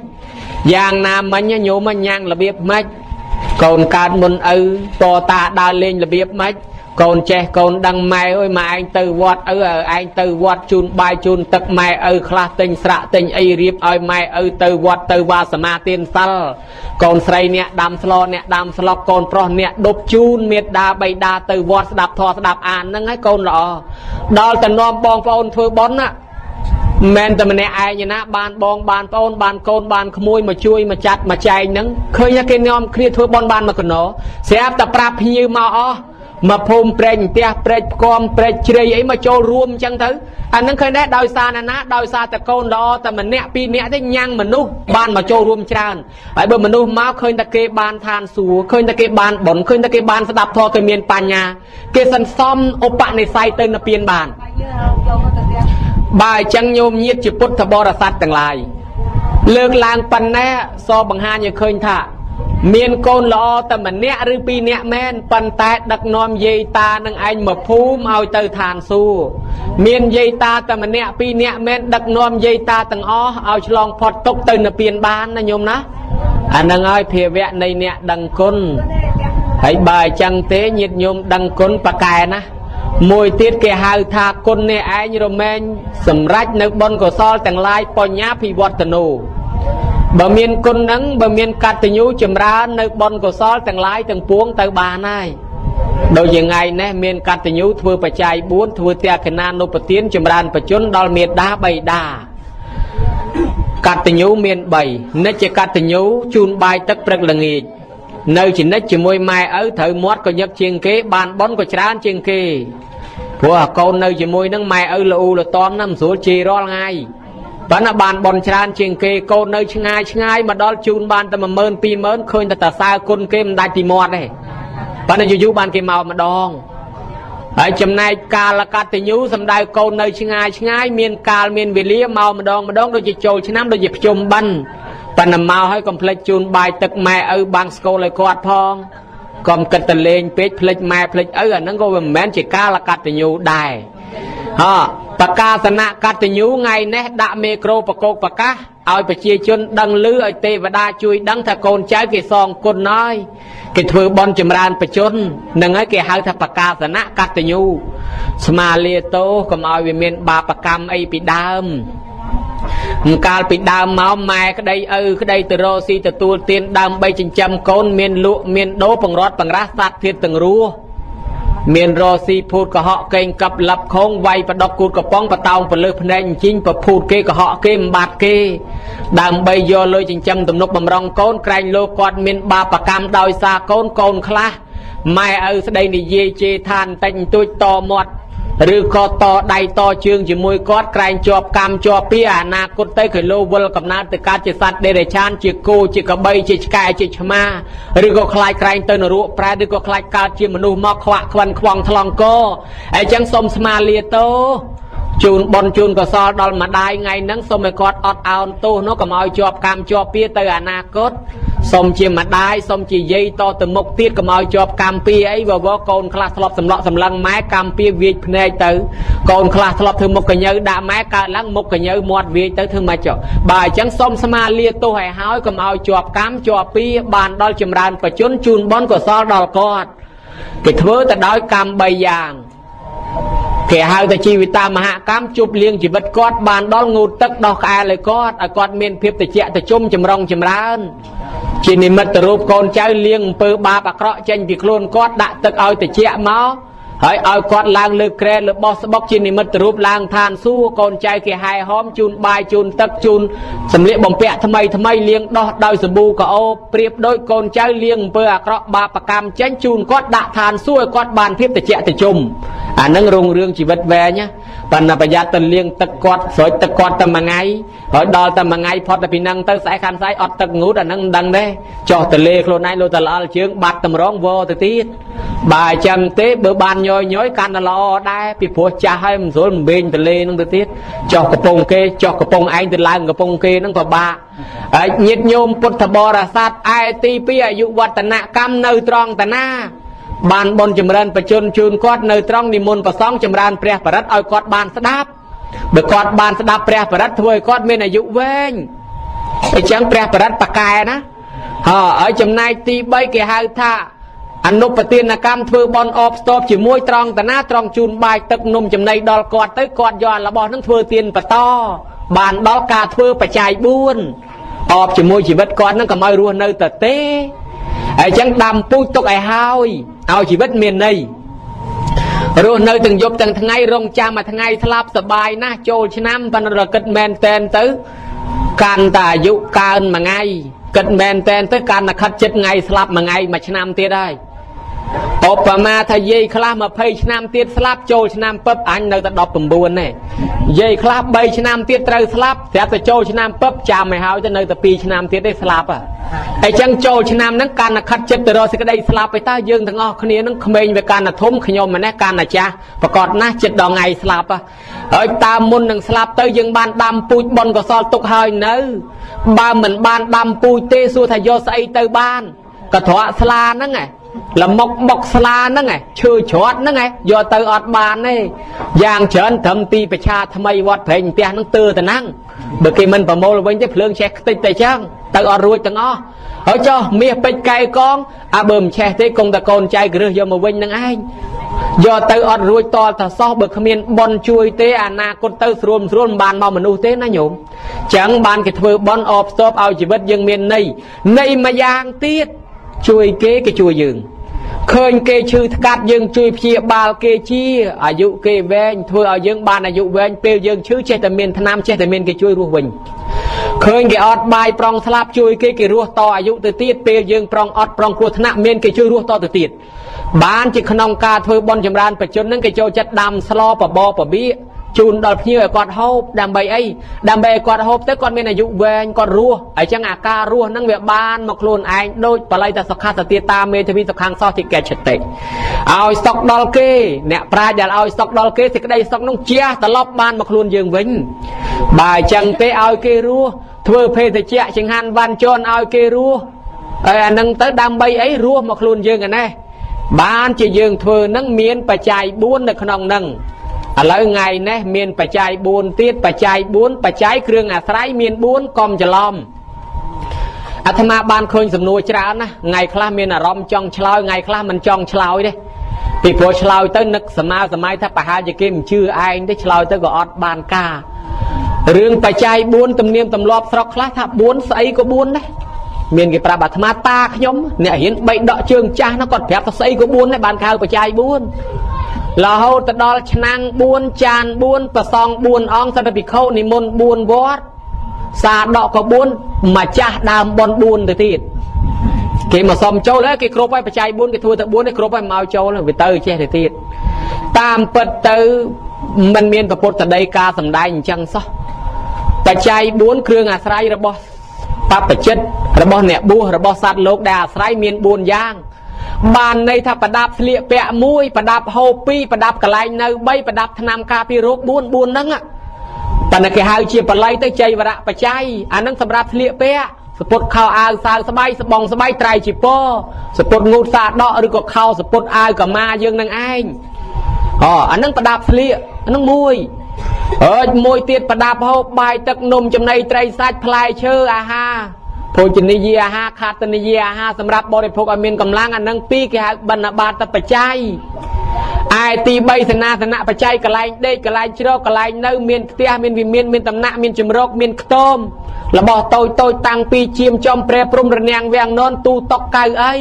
យ៉ាងណាមិញញោមញ៉ាំងរបៀបម៉េច កូនកើតមុនឪតតាដើរលេងរបៀបម៉េចកូនចេះកូនដឹងម៉ែអើយម៉ែឯងទៅវត្តឪឯងទៅវត្តជូនបាយជូនទឹកម៉ែឪខ្លះទិញស្រាក់ទិញអីរៀបឲ្យម៉ែឪទៅវត្តទៅវាសនាទានសិលកូនស្រីអ្នកដាំស្លអ្នកដាំស្លុកកូនប្រុសអ្នកដប់ជូនមេដាបៃតាទៅវត្តស្ដាប់ធម៌ស្ដាប់អានហ្នឹងហើយកូនល្អដល់ទៅនាំបងប្អូនធ្វើបន់ណា មិនតែម្នាក់ឯងណាបានបងបានប្អូនបានកូនបានក្មួយមកជួយមកចាត់មកចែងហ្នឹងឃើញថាគេនាំគ្នាធ្វើបន់បានមកកណោស្រាប់តែប្រាប់ភ្ញៀវមកអស់មកភូមិព្រែកផ្ទះព្រែកផ្គំព្រែកជ្រៃអីមកចូលរួមអញ្ចឹងទៅអានឹងឃើញដែរដោយសារណាណាដោយសារតែកូនល្អតែម្នាក់ពីរនាក់ទេញ៉ាំងមនុស្សបានមកចូលរួមច្រើនហើយបើមនុស្សមកឃើញតែគេបានឋានសួគ៌ឃើញតែគេបានបុណ្យឃើញតែគេបានស្ដាប់ធម៌គេមានបញ្ញា គេសន្សំឧបនិស្ស័យទៅនិព្វានបាន បើអញ្ចឹងញោមញាតជាពុទ្ធបរិស័ទទាំងឡាយលើកឡើងប៉ុណ្ណេះសបង្ហាញឲ្យឃើញថា មានកូនល្អតែម្នាក់ឬពីរនាក់មែនប៉ុន្តែដឹកនាំយាយតានឹងឯងមកភូមិឲ្យទៅឋានសួគ៌មានយាយតាតែម្នាក់ពីរនាក់មែនដឹកនាំយាយតាទាំងអស់ឲ្យឆ្លងផុតទុកទៅនិព្វានបានណាញោមណាអានឹងហើយភាវៈនៃអ្នកដឹងគុណហើយបើអញ្ចឹងទេញាតិញោមដឹងគុណប៉កែណា មួយទៀតគេហៅថាគុណនេះឯងរមែងសម្រេចនៅបុណ្យកុសលទាំងឡាយបញ្ញាភិវឌ្ឍនោបើមានគុណហ្នឹងបើមានកតញ្ញូចម្រើននៅបុណ្យកុសលទាំងឡាយទាំងពួងទៅបានហើយដូចយ៉ាងថ្ងៃនេះមានកតញ្ញូធ្វើបច្ច័យ4ធ្វើទក្ខណានុបទានចម្រើនបជនដល់មេដាបៃតាកតញ្ញូមាន3និច្ចកតញ្ញូជូនបាយទឹកព្រឹកល្ងាច នៅចនិចជាមួយម៉ែឪត្រូវមាត់ក៏ញឹកជាងគេ បានបនក៏ច្រើនជាងគេព្រោះអាកូននៅជាមួយនឹងម៉ែឪលូលតំណាមិនស្រួលជេររាល់ថ្ងៃប៉ុន្តែបានបនច្រើនជាងគេកូននៅឆ្ងាយឆ្ងាយមកដល់ជូនបានតែ10000 20000ឃើញតែតសើគុណគេមិនដាច់ពីមាត់ទេប៉ុន្តែយូរយូរបានគេមកម្ដងហើយចំណែកកាលកតញ្ញូសំដៅកូននៅឆ្ងាយឆ្ងាយមានកាលមានវេលាមកម្ដងម្ដងដូចជាចូលឆ្នាំដូចជាភ្ជុំបិណ្ឌ ប៉ុន្តែមកឲ្យកុំភ្លេចជូនបាយទឹកម៉ែឪបាំងស្គលឲ្យគាត់ផងកុំគិតតលេងពេកភ្លេចម៉ែភ្លេចឪអាហ្នឹងក៏មិនមែនជាកាលកតញ្ញូដែរហ៎បកាសនៈកតញ្ញូថ្ងៃនេះដាក់មេក្រូបកោកប្រកាសឲ្យប្រជាជនដឹងឮឲ្យទេវតាជួយដឹងថាកូនចៅគេសងគុណហើយគេធ្វើបន់ចម្រើនបជននឹងហើយគេហៅថាបកាសនៈកតញ្ញូស្មាលាតោកុំឲ្យវាមានបាបកម្មអីពីដើមអង្កាលពីដើមមកម៉ែក្តីឪក្តីទៅរកស៊ីទទួលទានដើមបីចិញ្ចឹមកូនមានលក់មានដូរបង្រត់បង្រាស់សត្វធាតទាំងរស់មានរស៊ីភូតកុហកកេងកັບលាប់ខងវាយបដកគូតកំប៉ុងបតោងពលឹះភ្នែកអញ្ជីងប្រភូតគេកុហកគេមិនបាត់គេដើម្បីយកលុយចិញ្ចឹមទំនុកបំរុងកូនក្រែងលោកគាត់មានបាបកម្មដោយសារកូនកូនខ្លះម៉ែឪស្ដីនិយាយជេរថាបន្តិចបន្តួចតមាត់ ឬក៏តដៃតជើងជាមួយគាត់ក្រែងជាប់កម្មជាប់ពីអនាគតទៅគេលោវិលកំណើតទៅកើតជាសត្វដេរេឆានជាគោជាកបីជាឆ្កែជាឆ្មាឬក៏ខ្លាចក្រែងទៅនរកប្រែឬក៏ខ្លាចកើតជាមនុស្សមកខ្វាក់ខ្វិនខ្វងថ្លង់កអញ្ចឹងសូមស្មាលាតោ ជូនបនជូនកសលដល់ម្ដាយថ្ងៃហ្នឹងសូមឲ្យគាត់អត់អោនទោសនោះកុំឲ្យជាប់កម្មជាប់ពៀទៅអនាគតសូមជាម្ដាយសូមជាយាយតទៅមុខទៀតកុំឲ្យជាប់កម្មពៀអីវវកូនខ្លះធ្លាប់សម្លក់សម្លឹងម៉ែកម្មពៀវាយភ្នែកទៅកូនខ្លះធ្លាប់ធ្វើមុខកញើដាក់ម៉ែកើតឡើងមុខកញើមាត់វាយទៅធ្វើម៉េចចុះបើអញ្ចឹងសូមស្មាលាទោសឲ្យហើយកុំឲ្យជាប់កម្មជាប់ពៀបានដល់ចម្រើនបច្ចុប្បន្នជូនបនកសលដល់គាត់គេធ្វើទៅដោយកម្ម3យ៉ាង គេហៅថាជីវិតាមហកម្មជប់លៀងជីវិតគាត់បានដល់ងូតទឹកដោះក្អែលឲ្យគាត់ឲ្យគាត់មានភាពត្រជាក់ត្រជុំចម្រុងចម្រើនជានិមិត្តរូបកូនចៅលៀងអំពើបាបអាក្រក់ចេញពីខ្លួនគាត់ដាក់ទឹកឲ្យត្រជាក់មកហើយឲ្យគាត់ឡើងលើក្រែលើបោះស្បុកជានិមិត្តរូបឡើងឋានសួគ៌កូនចៅគេហែហោមជូនបាយជូនទឹកជូនសម្លៀកបំពាក់ថ្មីថ្មីលៀងដោះដោយសាប៊ូកោអូប្រៀបដូចកូនចៅលៀងអំពើអាក្រក់បាបកម្មចេញជូនគាត់ដាក់ឋានសួគ៌ឲ្យគាត់បានភាពត្រជាក់ត្រជុំ អានឹងរុងរឿងជីវិតវែងណាប៉ុន្តែប្រយ័ត្នទៅលៀងទឹកគាត់ស្រោចទឹកគាត់តែមួយថ្ងៃហើយដល់តែមួយថ្ងៃផុតទៅពីនឹងទៅស្អែកខានស្អែកអត់ទឹកងូតអានឹងមិនដឹងទេចោះតលេខ្លួនឯងលោតល្អល់ជើងបាត់តម្រងវទៅទៀតបើអញ្ចឹងទេបើបានញយញយកាន់តែល្អដែរពីព្រោះចាស់ហើយមិនស្រួលមិនបេងតលេនឹងទៅទៀតចោះកំពង់គេចោះកំពង់ឯងទៅឡើងកំពង់គេនឹងពិបាកហើយញាតញោមពុទ្ធបរិស័ទឯទី2អាយុវឌ្ឍនកម្មនៅត្រង់តាណា បានបនចម្រើនបជនជូនគាត់នៅត្រង់និមន្តប្រសងចម្រើនព្រះបរិត្តឲ្យគាត់បានស្ដាប់បើគាត់បានស្ដាប់ព្រះបរិត្តធ្វើឲ្យគាត់មានអាយុវែងអញ្ចឹងព្រះបរិត្តបកែណាហើយចំណែកទី3គេហៅថាអនុបទានកម្មធ្វើបន់អបស្ទប់ជាមួយត្រង់តាណាត្រង់ជូនបាយទឹកនំចំណីដល់គាត់ទៅគាត់យករបស់នឹងធ្វើទានបន្តបានដល់ការធ្វើបច្ច័យ4អបជាមួយជីវិតគាត់នឹងកុំឲ្យរស់នៅតែទេហើយចឹងដាំពូជទុកឲ្យហើយ ឲ្យជីវិតមានន័យរស់នៅទាំងយប់ទាំងថ្ងៃរងចាំមួយថ្ងៃស្លាប់សបាយណាស់ចូលឆ្នាំប៉ុន្តែរកឹតមែនតែនទៅ កាន់តែអាយុកើនមួយថ្ងៃគិតមែនតែនទៅកាន់តែខិតចិត្តថ្ងៃស្លាប់មួយថ្ងៃមួយឆ្នាំទៀតហើយ ឧបមាថាយាយខ្លះ20ឆ្នាំទៀតស្លាប់ចូលឆ្នាំពឹបអញនៅតែ19ទេយាយខ្លះ3ឆ្នាំទៀតត្រូវស្លាប់ស្រាប់តែចូលឆ្នាំពឹបចាំឲ្យហើយទៅនៅតែ2ឆ្នាំទៀតទេស្លាប់អញ្ចឹងចូលឆ្នាំហ្នឹងកាន់តែខិតចិត្តទៅរកសេចក្តីស្លាប់ទៅតើយើងទាំងអស់គ្នាហ្នឹងក្មេងវាកាន់តែធំខ្ញុំម្នេះកាន់តែចាស់ប្រកបណាស់ចិត្តដល់ថ្ងៃស្លាប់ហើយតាមមុននឹងស្លាប់ទៅយើងបានដាំពូជបនកសលទុកហើយនៅ បើមិនបានដាំពូជទេសួរថាយកស្អីទៅបានកត្រកស្លាហ្នឹងឯង លមុកបុកស្លាហ្នឹងឯងឈើច្រត់ហ្នឹងឯងយកទៅអត់បានទេយ៉ាងច្រើនត្រឹមទីប្រឆាថ្មីវត្តព្រេងផ្ទះហ្នឹងទើទៅហ្នឹងបើគេមិនប្រមូលវិញទេភ្លើងឆេះខ្ទេចតែចឹងទៅអត់រួចទាំងអស់ហើយចុះមាសពេជ្រកែកងអាបើមិនឆេះទេគង់តែកូនចៅគ្រឹះយកមកវិញនឹងឯងយកទៅអត់រួចតលថាសោះបើគ្មានបនជួយទេអនាគតទៅស្រួលស្រួលមិនបានមកមនុស្សទេណាញោមចឹងបានគេធ្វើបនអបស្ទប់ឲ្យជីវិតយើងមានន័យន័យមួយយ៉ាងទៀត ជួយគេគេជួយយើងឃើញគេឈឺថ្កាត់យើងជួយព្យាបាលគេជាអាយុគេវែងធ្វើឲ្យយើងបានអាយុវែងពេលយើងឈឺចេះតែមានថ្នាំចេះតែមានគេជួយរស់វិញឃើញគេអត់បាយប្រងស្លាប់ជួយគេគេរស់តអាយុទៅទៀតពេលយើងប្រងអត់ប្រងគ្រោះថ្នាក់មានគេជួយរស់តទៅទៀតបានជាក្នុងការធ្វើបន់ចម្រើនបច្ចុប្បន្នហ្នឹងគេចូលចិត្តដាំស្លបបបបៀ ជូនដល់ភ្ញៀវឲ្យគាត់ហូបដើម្បីអីដើម្បីឲ្យគាត់ហូបទៅគាត់មានអាយុវែងគាត់រស់អញ្ចឹងអាការរស់ហ្នឹងវាបានមកខ្លួនឯងដូចបល័យតសុខសទាតាមេធាវីសុខាងសោះទីកេឆតិឲ្យស្តុកដល់គេអ្នកប្រាជ្ញដែលឲ្យស្តុកដល់គេសេចក្តីស្តុកនោះជះត្រឡប់បានមកខ្លួនយើងវិញបើអញ្ចឹងទេឲ្យគេរស់ធ្វើភេទជ្ជៈចង្ហាន់វ៉ាន់ជន់ឲ្យគេរស់ហើយអានឹងទៅដើម្បីអីរស់មកខ្លួនយើងឯណេះបានជាយើងធ្វើនឹងមានបច្ច័យ4នៅក្នុងនឹង ឥឡូវថ្ងៃនេះមានបច្ច័យ4ទៀតបច្ច័យ4បច្ច័យគ្រឿងអាស្រ័យមាន4កុំច្រឡំអាត្មាបានឃើញសំណួរច្រើនណាថ្ងៃខ្លះមានអារម្មណ៍ចង់ឆ្លើយថ្ងៃខ្លះមិនចង់ឆ្លើយទេពីព្រោះឆ្លើយទៅនឹកសម័យសម័យថាប្រហែលជាគេមិនជឿឯងទេឆ្លើយទៅក៏អត់បានការរឿងបច្ច័យ4ទំនៀមទម្លាប់ស្រុកខ្លះថា4ស្អីក៏4ដែរមានគេប្រាប់អាត្មាតាខ្ញុំអ្នករៀនបីដកជើងចាស់នោះគាត់ប្រាប់ថាស្អីក៏4ដែរបានខៅបច្ច័យ4 រហូតទៅដល់ឆ្នាំង4ចាន4ប្រសង4អង្គសត្វភិក្ខុនិមន្ត4វត្តសាដកក៏4ម្ចាស់ដើមបន4ទៅទៀតគេមកសុំចូលហើយគេគ្រប់ហើយបច្ច័យ4គេធ្វើទៅ4នេះគ្រប់ហើយមកចូលវាទៅចេះទៅទៀតតាមពិតទៅมันមានពុទ្ធដីការសំដែងអញ្ចឹងសោះបច្ច័យ4គ្រឿងអាស្រ័យរបស់បព្វជិតរបស់អ្នកបួសរបស់សត្វលោកដែលអាស្រ័យមាន4យ៉ាង បានន័យថាប្រដាប់ស្លៀកពាក់1ប្រដាប់ហូប2ប្រដាប់កន្លែងនៅ3ប្រដាប់ថ្នាំការពាររោគ4 4ហ្នឹងប៉ុន្តែគេហៅជាបល័យទៅចៃវរៈបច្ច័យអាហ្នឹងសម្រាប់ស្លៀកពាក់សពុតខោអាវសៅស្បៃស្បងស្បៃត្រៃជីពសពុតងូតសាដកឬក៏ខោសពុតអាវកម្មាយើងនឹងឯងអូអាហ្នឹងប្រដាប់ស្លៀកអាហ្នឹងមួយអើមួយទៀតប្រដាប់ហូបបាយទឹកនំចំណីត្រីសាច់ផ្លែឈើអាហារ ភោជនីយអាហារខាតនីយអាហារសម្រាប់បរិភោគឲ្យមានកម្លាំងអានឹងពីរគេហៅបណ្ឌបាតបច្ច័យឯទី3សនាសនៈបច្ច័យកន្លែងដេកកន្លែងជ្រកកន្លែងនៅមានផ្ទះមានវិមានមានតំណាក់មានជំរកមានខ្ទមរបស់តូចតូចតាំងពីជាមចំព្រែព្រំរនាំងវាំងននទូតុកកៅអី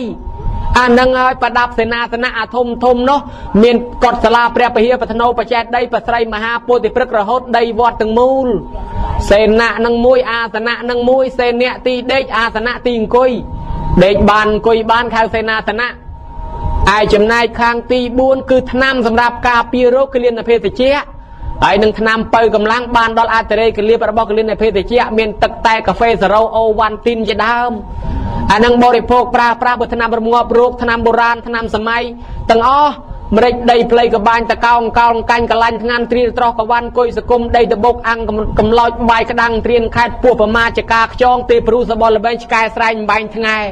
អានឹងហើយប្រដាប់សេនាសនៈអាធំធំនោះមានកត់សាលាព្រះពហិបធ្នោបច្ចេតដីប្រស្រីមហាពុទ្ធិព្រឹករហូតដីវត្តទាំងមូល សេណៈនឹងមួយអាសនៈនឹងមួយសេនៈទីដេកអាសនៈទីអង្គុយដេកបានអង្គុយបានខៅសេនាសនៈឯចំណែកខាងទី4គឺឆ្នាំសម្រាប់ការពាររោគគលានភេសជ្ជៈហើយនឹងឆ្នាំបើកម្លាំងបានដល់អតិរេកលៀបរបស់កលិនភេទជ្ជៈមានទឹកតែកាហ្វេសារ៉ូអូវ៉ាន់ទីនជាដើមអានឹងបរិភោគប្រើប្រាស់បើឆ្នាំរងាប់រោគឆ្នាំបុរាណឆ្នាំសម័យទាំងអស់ ម្រេចដីផ្លៃកបាញ់តកោងកោងកាញ់កលាញ់ថ្ងានត្រៀលត្រោះកវ៉ាន់គុយសគុំដីតបុកអាំងកំឡោចបាយក្តាំងត្រៀនខេតពោះប្រមាចកាខ្យងទេព្រុសបលល្បែងឆ្កែស្រែងបាញ់ថ្ងាយ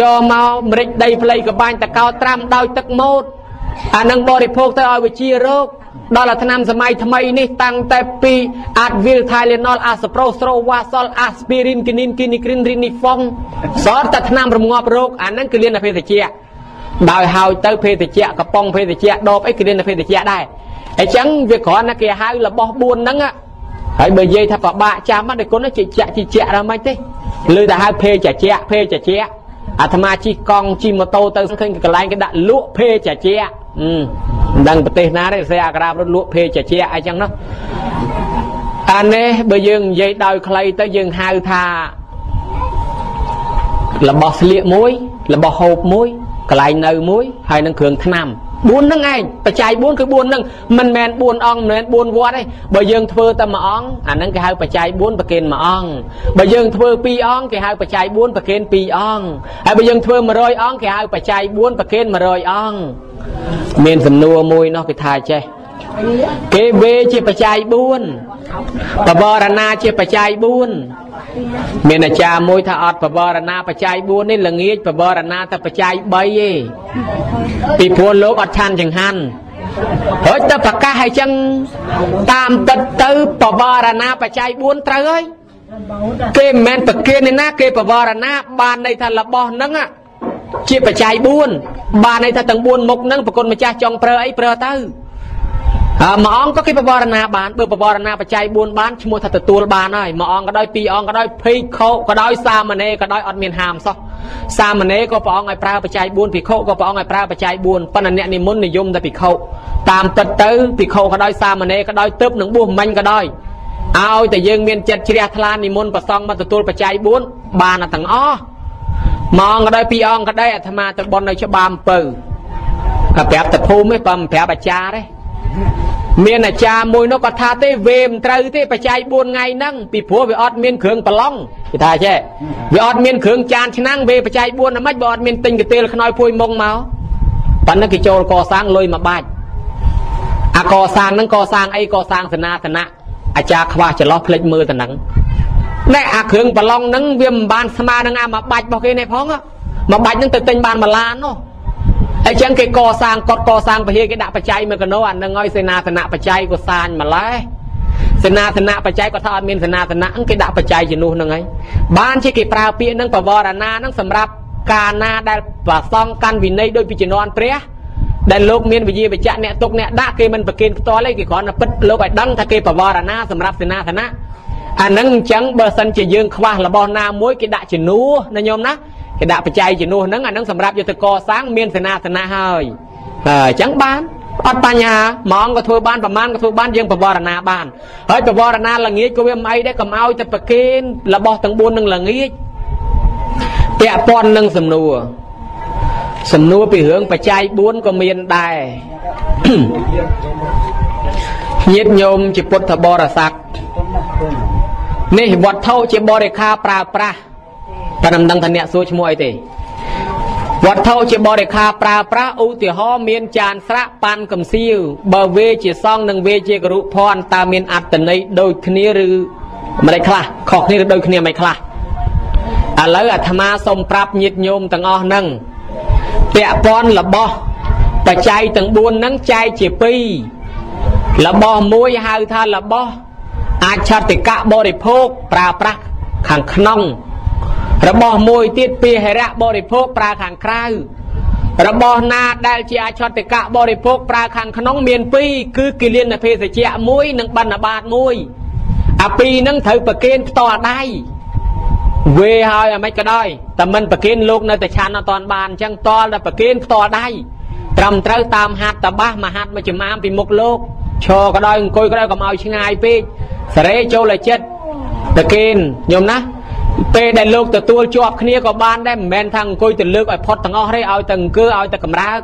កមកម្រេចដីផ្លៃកបាញ់តកោត្រាំដោយទឹកម៉ូតអានឹងបរិភោគទៅឲ្យវិជារោគដល់ឆ្នាំសម័យថ្មីនេះតាំងតែពីអាតវីលថៃលេណុលអាសប្រូស្រូវ៉ាសលអាស្ពីរីនគីនីនគីនីគ្រីនរីនីហ្វុងសតតែឆ្នាំរងាប់រោគអាហ្នឹងគឺលៀនភេទជ្ជៈ ដោយហើយទៅភេទជ្ជៈកំប៉ុងភេទជ្ជៈដបអីគឺលៀនភេទជ្ជៈដែរអញ្ចឹងវាគ្រាន់តែគេហៅរបស់4ហ្នឹងហើយបើនិយាយថាប្របាក់ចាំដល់គុណជិជៈជិជៈដល់មិនទេលើតែហៅភេទជ្ជៈភេទជ្ជៈអាត្មាជិះកង់ជិះម៉ូតូទៅឃើញកន្លែងគេដាក់លក់ភេទជ្ជៈអឺមិនដឹងប្រទេសណាទេសេអាក្រាបរត់លក់ភេជជាអីចឹងនោះអានេះបើយើងនិយាយដោយខ្លីទៅយើងហៅថារបស់ស្លៀកមួយរបស់ហូបមួយ កន្លែងនៅមួយហើយនឹងគ្រឿងថ្នាំ4ហ្នឹងឯងបច្ច័យ4គឺ4ហ្នឹងមិនមែន4អង្គមិនមែន4វត្តទេបើយើងធ្វើតែមួយអង្គអាហ្នឹងគេហៅបច្ច័យ4ប្រគេនមួយអង្គបើយើងធ្វើ2អង្គគេហៅបច្ច័យ4ប្រគេន2អង្គហើយបើយើងធ្វើ100អង្គគេហៅបច្ច័យ4ប្រគេន100អង្គមានសំណួរមួយនោះគេថាចេះ គេវេជាបច្ច័យ4បវរណាជាបច្ច័យ4មានអាចារ្យមួយថាអត់បវរណាបច្ច័យ4នេះល្ងាចបវរណាតែបច្ច័យ3ទេពីព្រោះលោកអត់ឆានចង្ហាន់ហើយតែប្រកាសឲ្យចឹងតាមទឹកទៅបវរណាបច្ច័យ4ត្រូវហើយគេមិនមែនប្រគិននេះណាគេបវរណាបានន័យថារបស់ហ្នឹងជាបច្ច័យ4បានន័យថាទាំង4មុខហ្នឹងប្រគុណម្ចាស់ចង់ប្រើអីប្រើទៅអើ មួយអង្គក៏គេបវរណាបានបើបវរណាបច្ច័យ4បានឈ្មោះថាទទួលបានហើយមួយអង្គក៏ដោយពីរអង្គក៏ដោយភេកខោក៏ដោយសាមណេរក៏ដោយអត់មានហាមសោះសាមណេរក៏ព្រះអង្គឲ្យប្រើបច្ច័យ4ភិក្ខុក៏ព្រះអង្គឲ្យប្រើបច្ច័យ4ប៉ុន្តែអ្នកនិមន្តនិយមតែភិក្ខុតាមពិតទៅភិក្ខុក៏ដោយសាមណេរក៏ដោយទឹកនឹងបួសមិញក៏ដោយឲ្យតែយើងមានចិត្តជ្រះថ្លានិមន្តប្រសងមកទទួលបច្ច័យ4បានទាំងអស់ម៉ងក៏ដោយពីរអង្គក៏ដោយអាត្មាទៅបន់នៅច្បារអំពៅក៏ប្រាប់តែភូមិទេបើមិនប្រាប់អាចារ្យទេ មានអាចារ្យមួយនោះគាត់ថាទេវេមិនត្រូវទេបច្ច័យ4ថ្ងៃហ្នឹងពីព្រោះវាអត់មានគ្រឿងប្រឡងគេថាចេះវាអត់មានគ្រឿងចានឆ្នាំងវេបច្ច័យ4ណាមិនបើអត់មានទិញកាទៀលខ្នើយភួយមុងមកប៉ុន្តែគេចូលកសាងលុយមួយបាច់អាកសាងហ្នឹងកសាងអីកសាងសនាសនៈអាចារ្យខ្វះចន្លោះភ្លេចមើលទៅហ្នឹងតែអាគ្រឿងប្រឡងហ្នឹងវាមិនបានស្មើនឹងអាមួយបាច់របស់គេនេះផងមួយបាច់ហ្នឹងទៅទិញបានមួយឡាននោះ អញ្ចឹងគេកសាងកត់កសាងពហិគេដាក់បច្ច័យមកកណោអានឹងឲ្យសេនាសនៈបច្ច័យក៏សាញម្លេះសេនាសនៈបច្ច័យក៏ថាអត់មានសេនាសនៈគេដាក់បច្ច័យជំនួសហ្នឹងហើយបានជាគេប្រើពាក្យហ្នឹងបវរណាហ្នឹងសម្រាប់កាលណាដែលប្រសងកាន់វិន័យដោយពីជំនាន់ព្រះដែលលោកមានវិជាបច្ចៈអ្នកទុកអ្នកដាក់គេមិនប្រគិនផ្ទាល់ទេគេគ្រាន់តែពិតលោកឲ្យដឹងថាគេបវរណាសម្រាប់សេនាសនៈអាហ្នឹងអញ្ចឹងបើសិនជាយើងខ្វះរបស់ណាមួយគេដាក់ជំនួសណាញោមណា គេដាក់បច្ច័យជំនួសហ្នឹងអាហ្នឹងសម្រាប់យកទៅកសាងមានសេនាសនៈហើយហើយអញ្ចឹងបានអត់បញ្ហាម៉ងក៏ធ្វើបានប្រមាណក៏ធ្វើបានយើងបវរណាបានហើយបវរណាល្ងាចក៏វាមិនអីដែរកុំឲ្យតែប្រគេនរបស់ទាំង4នឹងល្ងាចពាក់ព័ន្ធនឹងសំណួរសំណួរពីរឿងបច្ច័យ4ក៏មានដែរញាតិញោមជាពុទ្ធបរិស័ទនេះវត្ថុជាបរិខាប្រើប្រាស់ តែមិនដឹងថាអ្នកសួរឈ្មោះអីទេវត្ថុជាបរិខាប្រើប្រាស់ឧទាហរណ៍មានចានស្រាក់ប៉ាន់កំសៀវបើវេជាសងនិងវេជាគរុភ័ណ្ឌតើមានអត្តន័យដូចគ្នាឬមិនខ្លះខុសគ្នាឬដូចគ្នាមិនខ្លះឥឡូវអាត្មាសូមប្រាប់ញាតិញោមទាំងអស់ហ្នឹងពាក់ព័ន្ធរបស់បច្ច័យទាំង4ហ្នឹងចែកជា2របស់មួយហៅថារបស់អាចឆតិកៈបរិភោគប្រើប្រាស់ខាងក្នុង របស់មួយទៀតពីហិរៈបរិភោគប្រើខាងក្រៅរបស់ណាដែលជាអឆតិកៈបរិភោគប្រើខាងក្នុងមាន2គឺគិលានភេសជ្ជៈមួយនិងបណ្ឌបាតមួយអាពីរហ្នឹងត្រូវប្រគេនផ្ទាល់ដៃវេហើយអាមិនក៏ដោយតែមិនប្រគេនលោកនៅតែឆានអត់តាន់បានអញ្ចឹងតលតែប្រគេនផ្ទាល់ដៃត្រឹមត្រូវតាមហាត់តបាសមហាត់មួយចំអាមពីមុខលោកឈរក៏ដោយអង្គុយក៏ដោយកុំឲ្យឆ្ងាយពេកសរេចូលឲ្យចិត្តប្រគេនញោមណា ពេលដែលលោកទទួលជាប់គ្នាក៏បានដែរមិនមែនថាអង្គុយទៅលើកឲ្យផុតទាំងអស់ទេឲ្យតែអង្គើឲ្យតែកម្រើក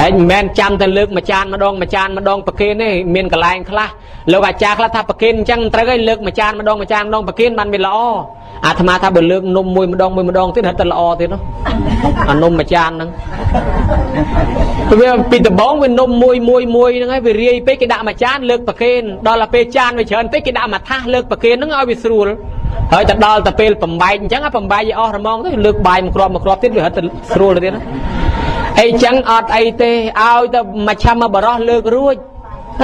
ហើយមិនមែនចាំតែលើកម្ចានម្ដងម្ចានម្ដងប្រគេនទេមានកន្លែងខ្លះលោកអាចារ្យខ្លះថាប្រគេនអញ្ចឹងត្រូវឲ្យលើកម្ចានម្ដងម្ចានម្ដងប្រគេនបានវាល្អអាត្មាថាបើលើកនំមួយម្ដងមួយម្ដងទៀតហិតតែល្អទៀតនោះអានំមួយចានហ្នឹងវាពីដំបងវានំមួយមួយមួយហ្នឹងហើយវារាយពេកគេដាក់មួយចានលើកប្រគេនដល់ទៅពេលចានវាច្រើនពេកគេដាក់មួយថាសលើកប្រគេនហ្នឹងឲ្យវាស្រួល ហើយទៅដល់ទៅពេលបំបែកអញ្ចឹងបំបែកឲ្យអស់រមងទៅលើកបាយមួយគ្រាប់មួយគ្រាប់ទៀតវាហិតទៅស្រួលទៀតណាអីចឹងអត់អីទេឲ្យទៅមួយឆាំមកបរោះលើករួច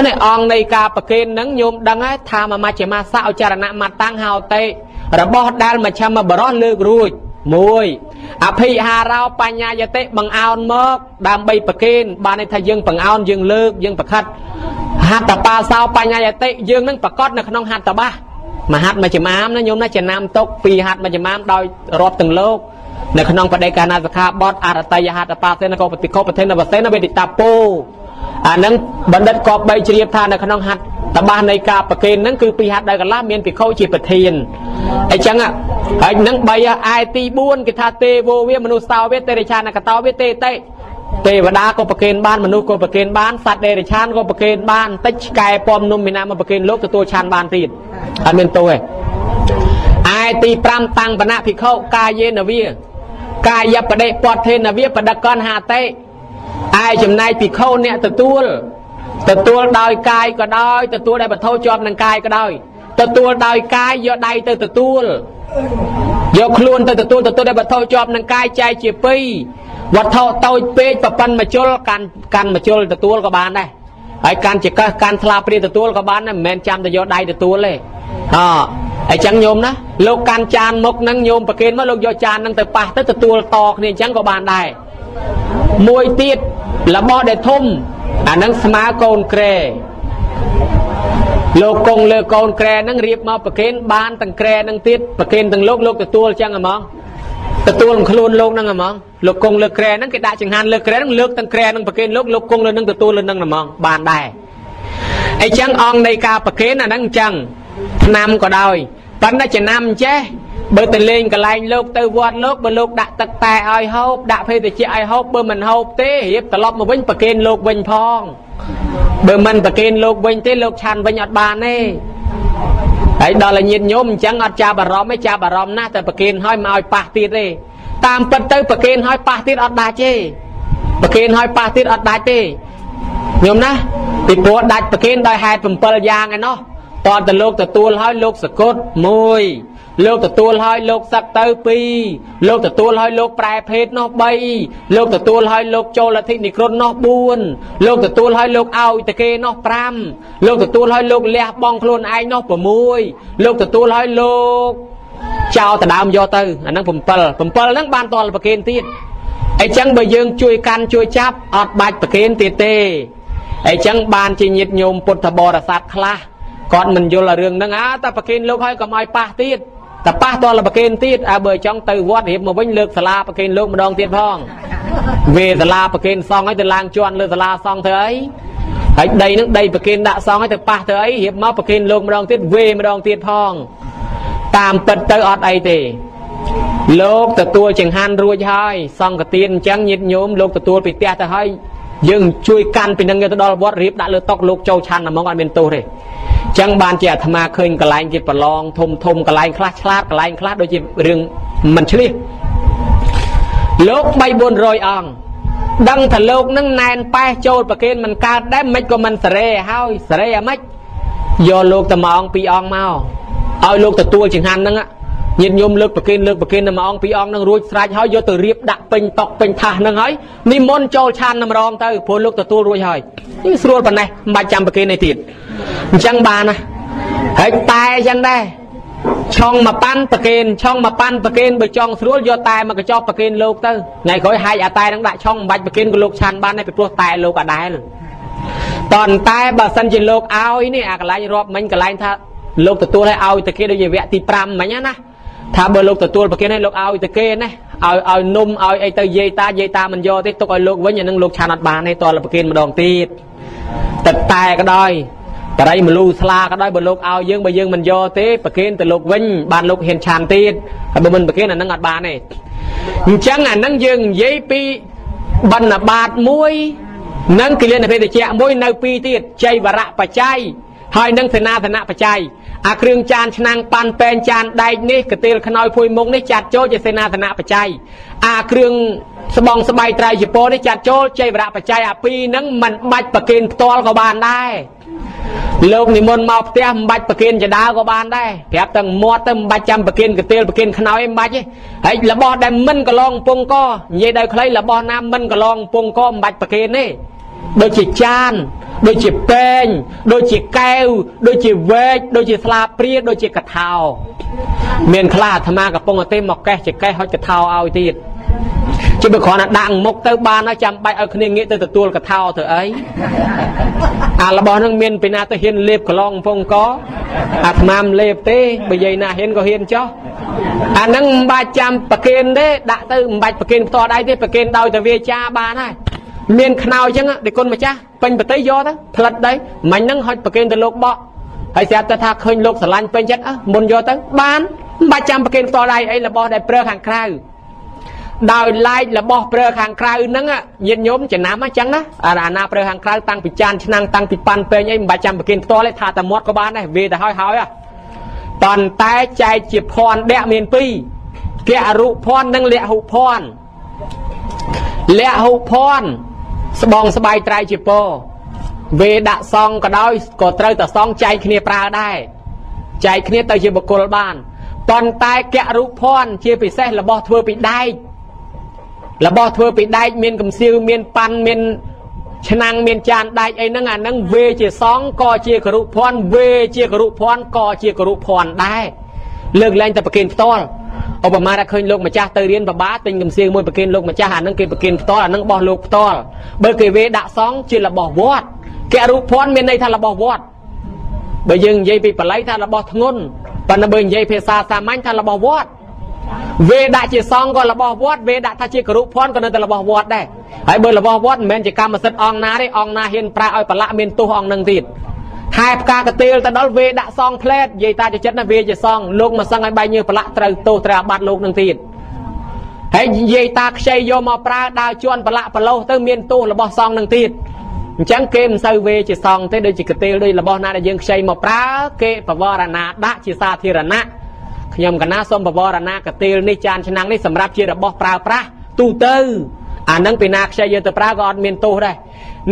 នេះអង្គនៃការប្រគេនហ្នឹងញោមដឹងហើយថាមមជ្ឈមាសៈអចរណៈមតាំងហោតេរបស់ដែលមជ្ឈមបរោះលើករួចមួយអភិហារោបញ្ញាយតិបង្អោនមកដើម្បីប្រគេនបានន័យថាយើងបង្អោនយើងលើកយើងប្រខិតហត្តបាសោបញ្ញាយតិយើងនឹងប្រកាសនៅក្នុងហត្តបាស មហត្តមជ្ឈមាមណាញោមណាចំណាំទុកពីហត្តមជ្ឈមាមដោយរាប់ទាំងលោកនៅក្នុងបដិកាណាសខាបតអរតយហត្តបាសេនកោបតិកោប្រធិនវសេនវេទិតាពោអានឹងបណ្ឌិតក៏បីជ្រាបថានៅក្នុងហត្ថតបាសនៃការប្រគេនហ្នឹងគឺពីហត្ថដែលកន្លះមានភិក្ខុជាប្រធានអញ្ចឹងហើយនឹងបីអាយទី4គេថាទេវោវាមនុស្សតោវាទេរិឆានកតោវាទេតេ ទេវតាក៏ប្រគេនបានមនុស្សក៏ប្រគេនបានសត្វដេរិឆានក៏ប្រគេនបានតិចឆ្កែពំនុំមីណាមកប្រគេនលោកទទួលឆានបានទៀតអត់មានទោសទេអាយទី5តាំងបណៈភិក្ខុកាយេនវាកាយបដិពតធេនវាបដកនហាតេឯចំណែកភិក្ខុអ្នកទទួលទទួលដោយកាយក៏ដោយទទួលដោយវត្ថុជាប់នឹងកាយក៏ដោយទទួលដោយកាយយកដៃទៅទទួលយកខ្លួនទៅទទួលទទួលដោយវត្ថុជាប់នឹងកាយចែកជាពីរ វត្ថុតូចពេកប្រប៉ិនមជុលកាន់កាន់មជុលទទួលក៏បានដែរហើយកាន់ចកឹះកាន់ថ្លាព្រាទទួលក៏បានដែរមិនមែនចាំតែយកដៃទទួលទេអអញ្ចឹងញោមណាលោកកាន់ចានមុខហ្នឹងញោមប្រគេនមកលោកយកចានហ្នឹងទៅប៉ះទៅទទួលតគ្នាអញ្ចឹងក៏បានដែរមួយទៀតរបស់ដែលធំអានឹងស្មើកូនក្រែលោកកងលើកូនក្រែហ្នឹងរៀបមកប្រគេនបានទាំងក្រែហ្នឹងទៀតប្រគេនទាំងលោកលោកទទួលចឹងហ្មង ទទួលខ្លួនលោកហ្នឹងហ្មងលោកកងលើក្រែហ្នឹងគេដាក់ចង្ហាន់លើក្រែហ្នឹងលើកទាំងក្រែហ្នឹងប្រគេនលោកលោកកងលើហ្នឹងទទួលលើហ្នឹងហ្មងបានដែរអញ្ចឹងអង្គនៃការប្រគេនអាហ្នឹងអញ្ចឹងឆ្នាំក៏ដោយប៉ុន្តែចំណាំចេះបើទៅលេងកន្លែងលោកទៅវត្តលោកបើលោកដាក់ទឹកតែឲ្យហូបដាក់ភេទជ្ជៈឲ្យហូបបើមិនហូបទេរៀបត្រឡប់មកវិញប្រគេនលោកវិញផងបើមិនប្រគេនលោកវិញទេលោកឆាន់វិញអត់បានទេ ហើយដល់ឲ្យញាតញោមអញ្ចឹងអត់ចាប់អារម្មណ៍ទេចាប់អារម្មណ៍ណាស់តែប្រគេនឲ្យមកឲ្យប៉ះទៀតទេតាមពិតទៅប្រគេនឲ្យប៉ះទៀតអត់ដាច់ទេប្រគេនឲ្យប៉ះទៀតអត់ដាច់ទេញោមណាពីព្រោះដាច់ប្រគេនដោយហេតុ7យ៉ាងឯណោះតើតលោកទទួលឲ្យលោកសកុត1 លោកទទួលឲ្យលោកសឹកទៅ2លោកទទួលឲ្យលោកប្រែភេទនោះ3លោកទទួលឲ្យលោកចូលអធិនិក្រុននោះ4លោកទទួលឲ្យលោកឲ្យតគេនោះ5លោកទទួលឲ្យលោកលះបងខ្លួនឯងនោះ6លោកទទួលឲ្យលោកចោលតដើមយកទៅអាហ្នឹង7 7ហ្នឹងបានតលប្រគេនទៀតអញ្ចឹងបើយើងជួយកាន់ជួយចាប់អត់បាច់ប្រគេនទៀតទេអញ្ចឹងបានជាញាតញោមពុទ្ធបរិស័ទខ្លះគាត់មិនយល់រឿងហ្នឹងអាតែប្រគេនលោកហើយកុំឲ្យប៉ះទៀត តែប៉ះតលប្រគេនទៀតអើបើចង់ទៅវត្តរៀបមកវិញលើកសាលាប្រគេនលោកម្ដងទៀតផងវេសាលាប្រគេនសង់ឲ្យទៅឡើងជាន់លើសាលាសង់ធ្វើអីហើយដីហ្នឹងដីប្រគេនដាក់សង់ឲ្យទៅប៉ះធ្វើអីរៀបមកប្រគេនលោកម្ដងទៀតវេម្ដងទៀតផងតាមពិតទៅអត់អីទេលោកទទួលចង្ហាន់រួចហើយសង្កទានអញ្ចឹងញាតិញោមលោកទទួលពីផ្ទះទៅហើយយើងជួយកាន់ពីនឹងទៅដល់វត្តរៀបដាក់លើតុលោកចូលឆាន់តែមកអត់មានទោសទេ ចឹងបានជាអាត្មាឃើញកន្លែងគេប្រឡងធំធំកន្លែងខ្លះឆ្លាតកន្លែងខ្លះដូចជារឿងមិនឆ្លៀសលោក3 400អង្គដឹងថាលោកនឹងណែនប៉ែចូលប្រគេនមិនកើតដែរមិនក៏មិនសរេហើយសរេអាម៉េចយកលោកតែមួយអង្គពីរអង្គមកឲ្យលោកទទួលចង្ហាន់ហ្នឹងញាតិញោមលើកប្រគេនលើកប្រគេនតែមួយអង្គពីរអង្គនឹងរួចស្រេចហើយយកទៅរៀបដាក់ពេញតុកពេញថាសហ្នឹងហើយនិមន្តចូលឆានតែម្ដងទៅព្រោះលោកទទួលរួចហើយនេះស្រួលប៉ុណ្ណេះមិនបាច់ចាំប្រគេនឯទៀត អញ្ចឹងបានណាហើយតែអញ្ចឹងដែរឆុងមកប៉ាន់ប្រគេនឆុងមកប៉ាន់ប្រគេនបើចង់ស្រួលយកតែមកកញ្ចប់ប្រគេនលោកទៅថ្ងៃក្រោយហាយអាតែនឹងដាក់ឆុងមិនបាច់ប្រគេនក៏លោកឆានបានដែរពីព្រោះតែលោកអាដែលតនតែបើសិនជាលោកឲ្យនេះអាកន្លែងរាប់មិញកន្លែងថាលោកទទួលឲ្យឲ្យតែគេដូចជាវគ្គទី5មិញណាថាបើលោកទទួលប្រគេនឲ្យលោកឲ្យទៅគេណាឲ្យឲ្យនំឲ្យអីទៅយាយតាយាយតាមិនយកទេទុកឲ្យលោកវិញអានឹងលោកឆានអត់បានទេតលប្រគេនម្ដងទៀតទឹកតែក៏ដោយ បរិយមលូស្លាក៏ដោយបើលោកឲ្យយើងបើយើងមិនយកទេប្រគេនទៅលោកវិញបានលោកហ៊ានឆានទៀតហើយបើមិនប្រគេនអានឹងអត់បានទេអញ្ចឹងអានឹងយើងនិយាយពីបណ្ឌបាតមួយនិងគិលានភេទជ្ជៈមួយនៅពីរទៀតចៃវរៈបច្ច័យហើយនឹងសេនាសនៈបច្ច័យអាគ្រឿងចានឆ្នាំងប៉ាន់ពេងចានដែកនេះកតិលខ្នើយភួយមុខនេះចាត់ចូលជាសេនាសនៈបច្ច័យអាគ្រឿងស្បងស្បៃត្រៃជប៉ុននេះចាត់ចូលចៃវរៈបច្ច័យអាពីរហ្នឹងមិនបាច់ប្រគេនផ្ទាល់ក៏បានដែរ លោកនិមន្តមកផ្ទះមិនបាច់ប្រគេនចដាក៏បានដែរប្រាប់ទាំងមាត់ទៅមិនបាច់ចាំប្រគេនកតិលប្រគេនខ្នើយមិនបាច់ទេហើយរបស់ដែលមិនកឡងពងកនិយាយដល់ខ្លីរបស់ណាមិនកឡងពងកមិនបាច់ប្រគេនទេដូចជាចានដូចជាពេងដូចជាកែវដូចជាវែកដូចជាស្លាព្រាដូចជាកថោមានខ្លះអាត្មាកំពុងតែមកកេះជាកេះហុចកថោឲ្យទៀត ជិះបើគ្រាន់តែដាក់មុខទៅបានហើយចាំបាច់ឲ្យគ្នាងាកទៅទទួលកថោទៅអីអារបស់នឹងមានពីណាទៅហ៊ានលេបកឡងកំពង់កអាត្មាមិនលេបទេបើយាយណាហ៊ានក៏ហ៊ានចោះអានឹងមិនបាច់ចាំប្រគេនទេដាក់ទៅមិនបាច់ប្រគេនផ្ទាល់ដៃទេប្រគេនដោយតែវាចាបានហើយមានខ្នើយចឹងដេគុណម្ចាស់ពេញប្រតិយកទៅផ្លិតដីមិញហ្នឹងហុចប្រគេនទៅលោកបកហើយស្រាប់តែថាឃើញលោកស្រឡាញ់ពេញចិត្តអើមុនយកទៅបានមិនបាច់ចាំប្រគេនផ្ទាល់ដៃអីរបស់ដែលប្រើខាងក្រៅ ដោយឡែករបស់ប្រើខាងក្រៅហ្នឹងញាតិញោមចំណាំអញ្ចឹងណាអាណាប្រើខាងក្រៅតាំងពីចានឆ្នាំងតាំងពីប៉ាន់ពេងអីមិនបាច់ចាំប្រគេនផ្ទាល់ទេថាតែមាត់ក៏បានដែរវាទៅហើយហើយប៉ុន្តែចែកជាភ័ណ្ឌដកមានពីរគៈរុភ័ណ្ឌនិងលះហុភ័ណ្ឌលះហុភ័ណ្ឌស្បងស្បៃត្រៃជាពោវេដាក់សងក៏ដោយក៏ត្រូវតែសងចែកគ្នាប្រើដែរចែកគ្នាទៅជាបុគ្គលបានប៉ុន្តែកៈរូបភ័ណ្ឌជាពិសេសរបស់ធ្វើពីដែក របស់ធ្វើពីដែកមានកំសៀវមានប៉ាន់មានឆ្នាំងមានចានដែកអីហ្នឹងអាហ្នឹងវេជាសងក៏ជាគរុភ័ណ្ឌវេជាគរុភ័ណ្ឌក៏ជាគរុភ័ណ្ឌដែរលើកលែងតែប្រគិនផ្ទាល់ឧបមាថាឃើញលោកម្ចាស់ទៅរៀនបបាទិញកំសៀងមួយប្រគិនលោកម្ចាស់អានឹងគេប្រគិនផ្ទាល់អានឹងបោះលោកផ្ទាល់បើគេវេដាក់សងជារបស់វត្តករូបភ័ណ្ឌមានន័យថារបស់វត្តបើយើងនិយាយពីបល័យថារបស់ធ្ងន់ប៉ុន្តែបើនិយាយភាសាសាមញ្ញថារបស់វត្ត វេដាក់ជាសងក៏របស់វត្តវេដាក់ថាជាគរុភ័ណ្ឌក៏នៅតែរបស់វត្តដែរហើយបើរបស់វត្តមិនមែនជាកម្មសិទ្ធិអង្គណាទេអង្គណាហ៊ានប្រើឲ្យប្រឡាក់មានទោសអង្គនឹងទៀតហែផ្កាកទៀលទៅដល់វេដាក់សងផ្លែតនិយាយតាចិត្តណាវេជាសងលោកមកសឹងឲ្យបាយញើប្រឡាក់ត្រូវទោសត្រូវអាបត្តិលោកនឹងទៀតហើយនិយាយតាខ្ចីយកមកប្រើដើរជន់ប្រឡាក់ប្រឡោសទៅមានទោសរបស់សងនឹងទៀតអញ្ចឹងគេមិនសូវវេជាសងទេដូចជាកទៀលដូចរបស់ណាដែលយើងខ្ចីមកប្រើគេបវរណាដាក់ជាសាធារណៈ ខ្ញុំកណាសូមបវរណាកទៀលនេះចានឆ្នាំងនេះសម្រាប់ជារបស់ប្រើប្រាស់ទូទៅអានឹងពីណាខ្ចីយើងទៅប្រើក៏អត់មានទោសដែរ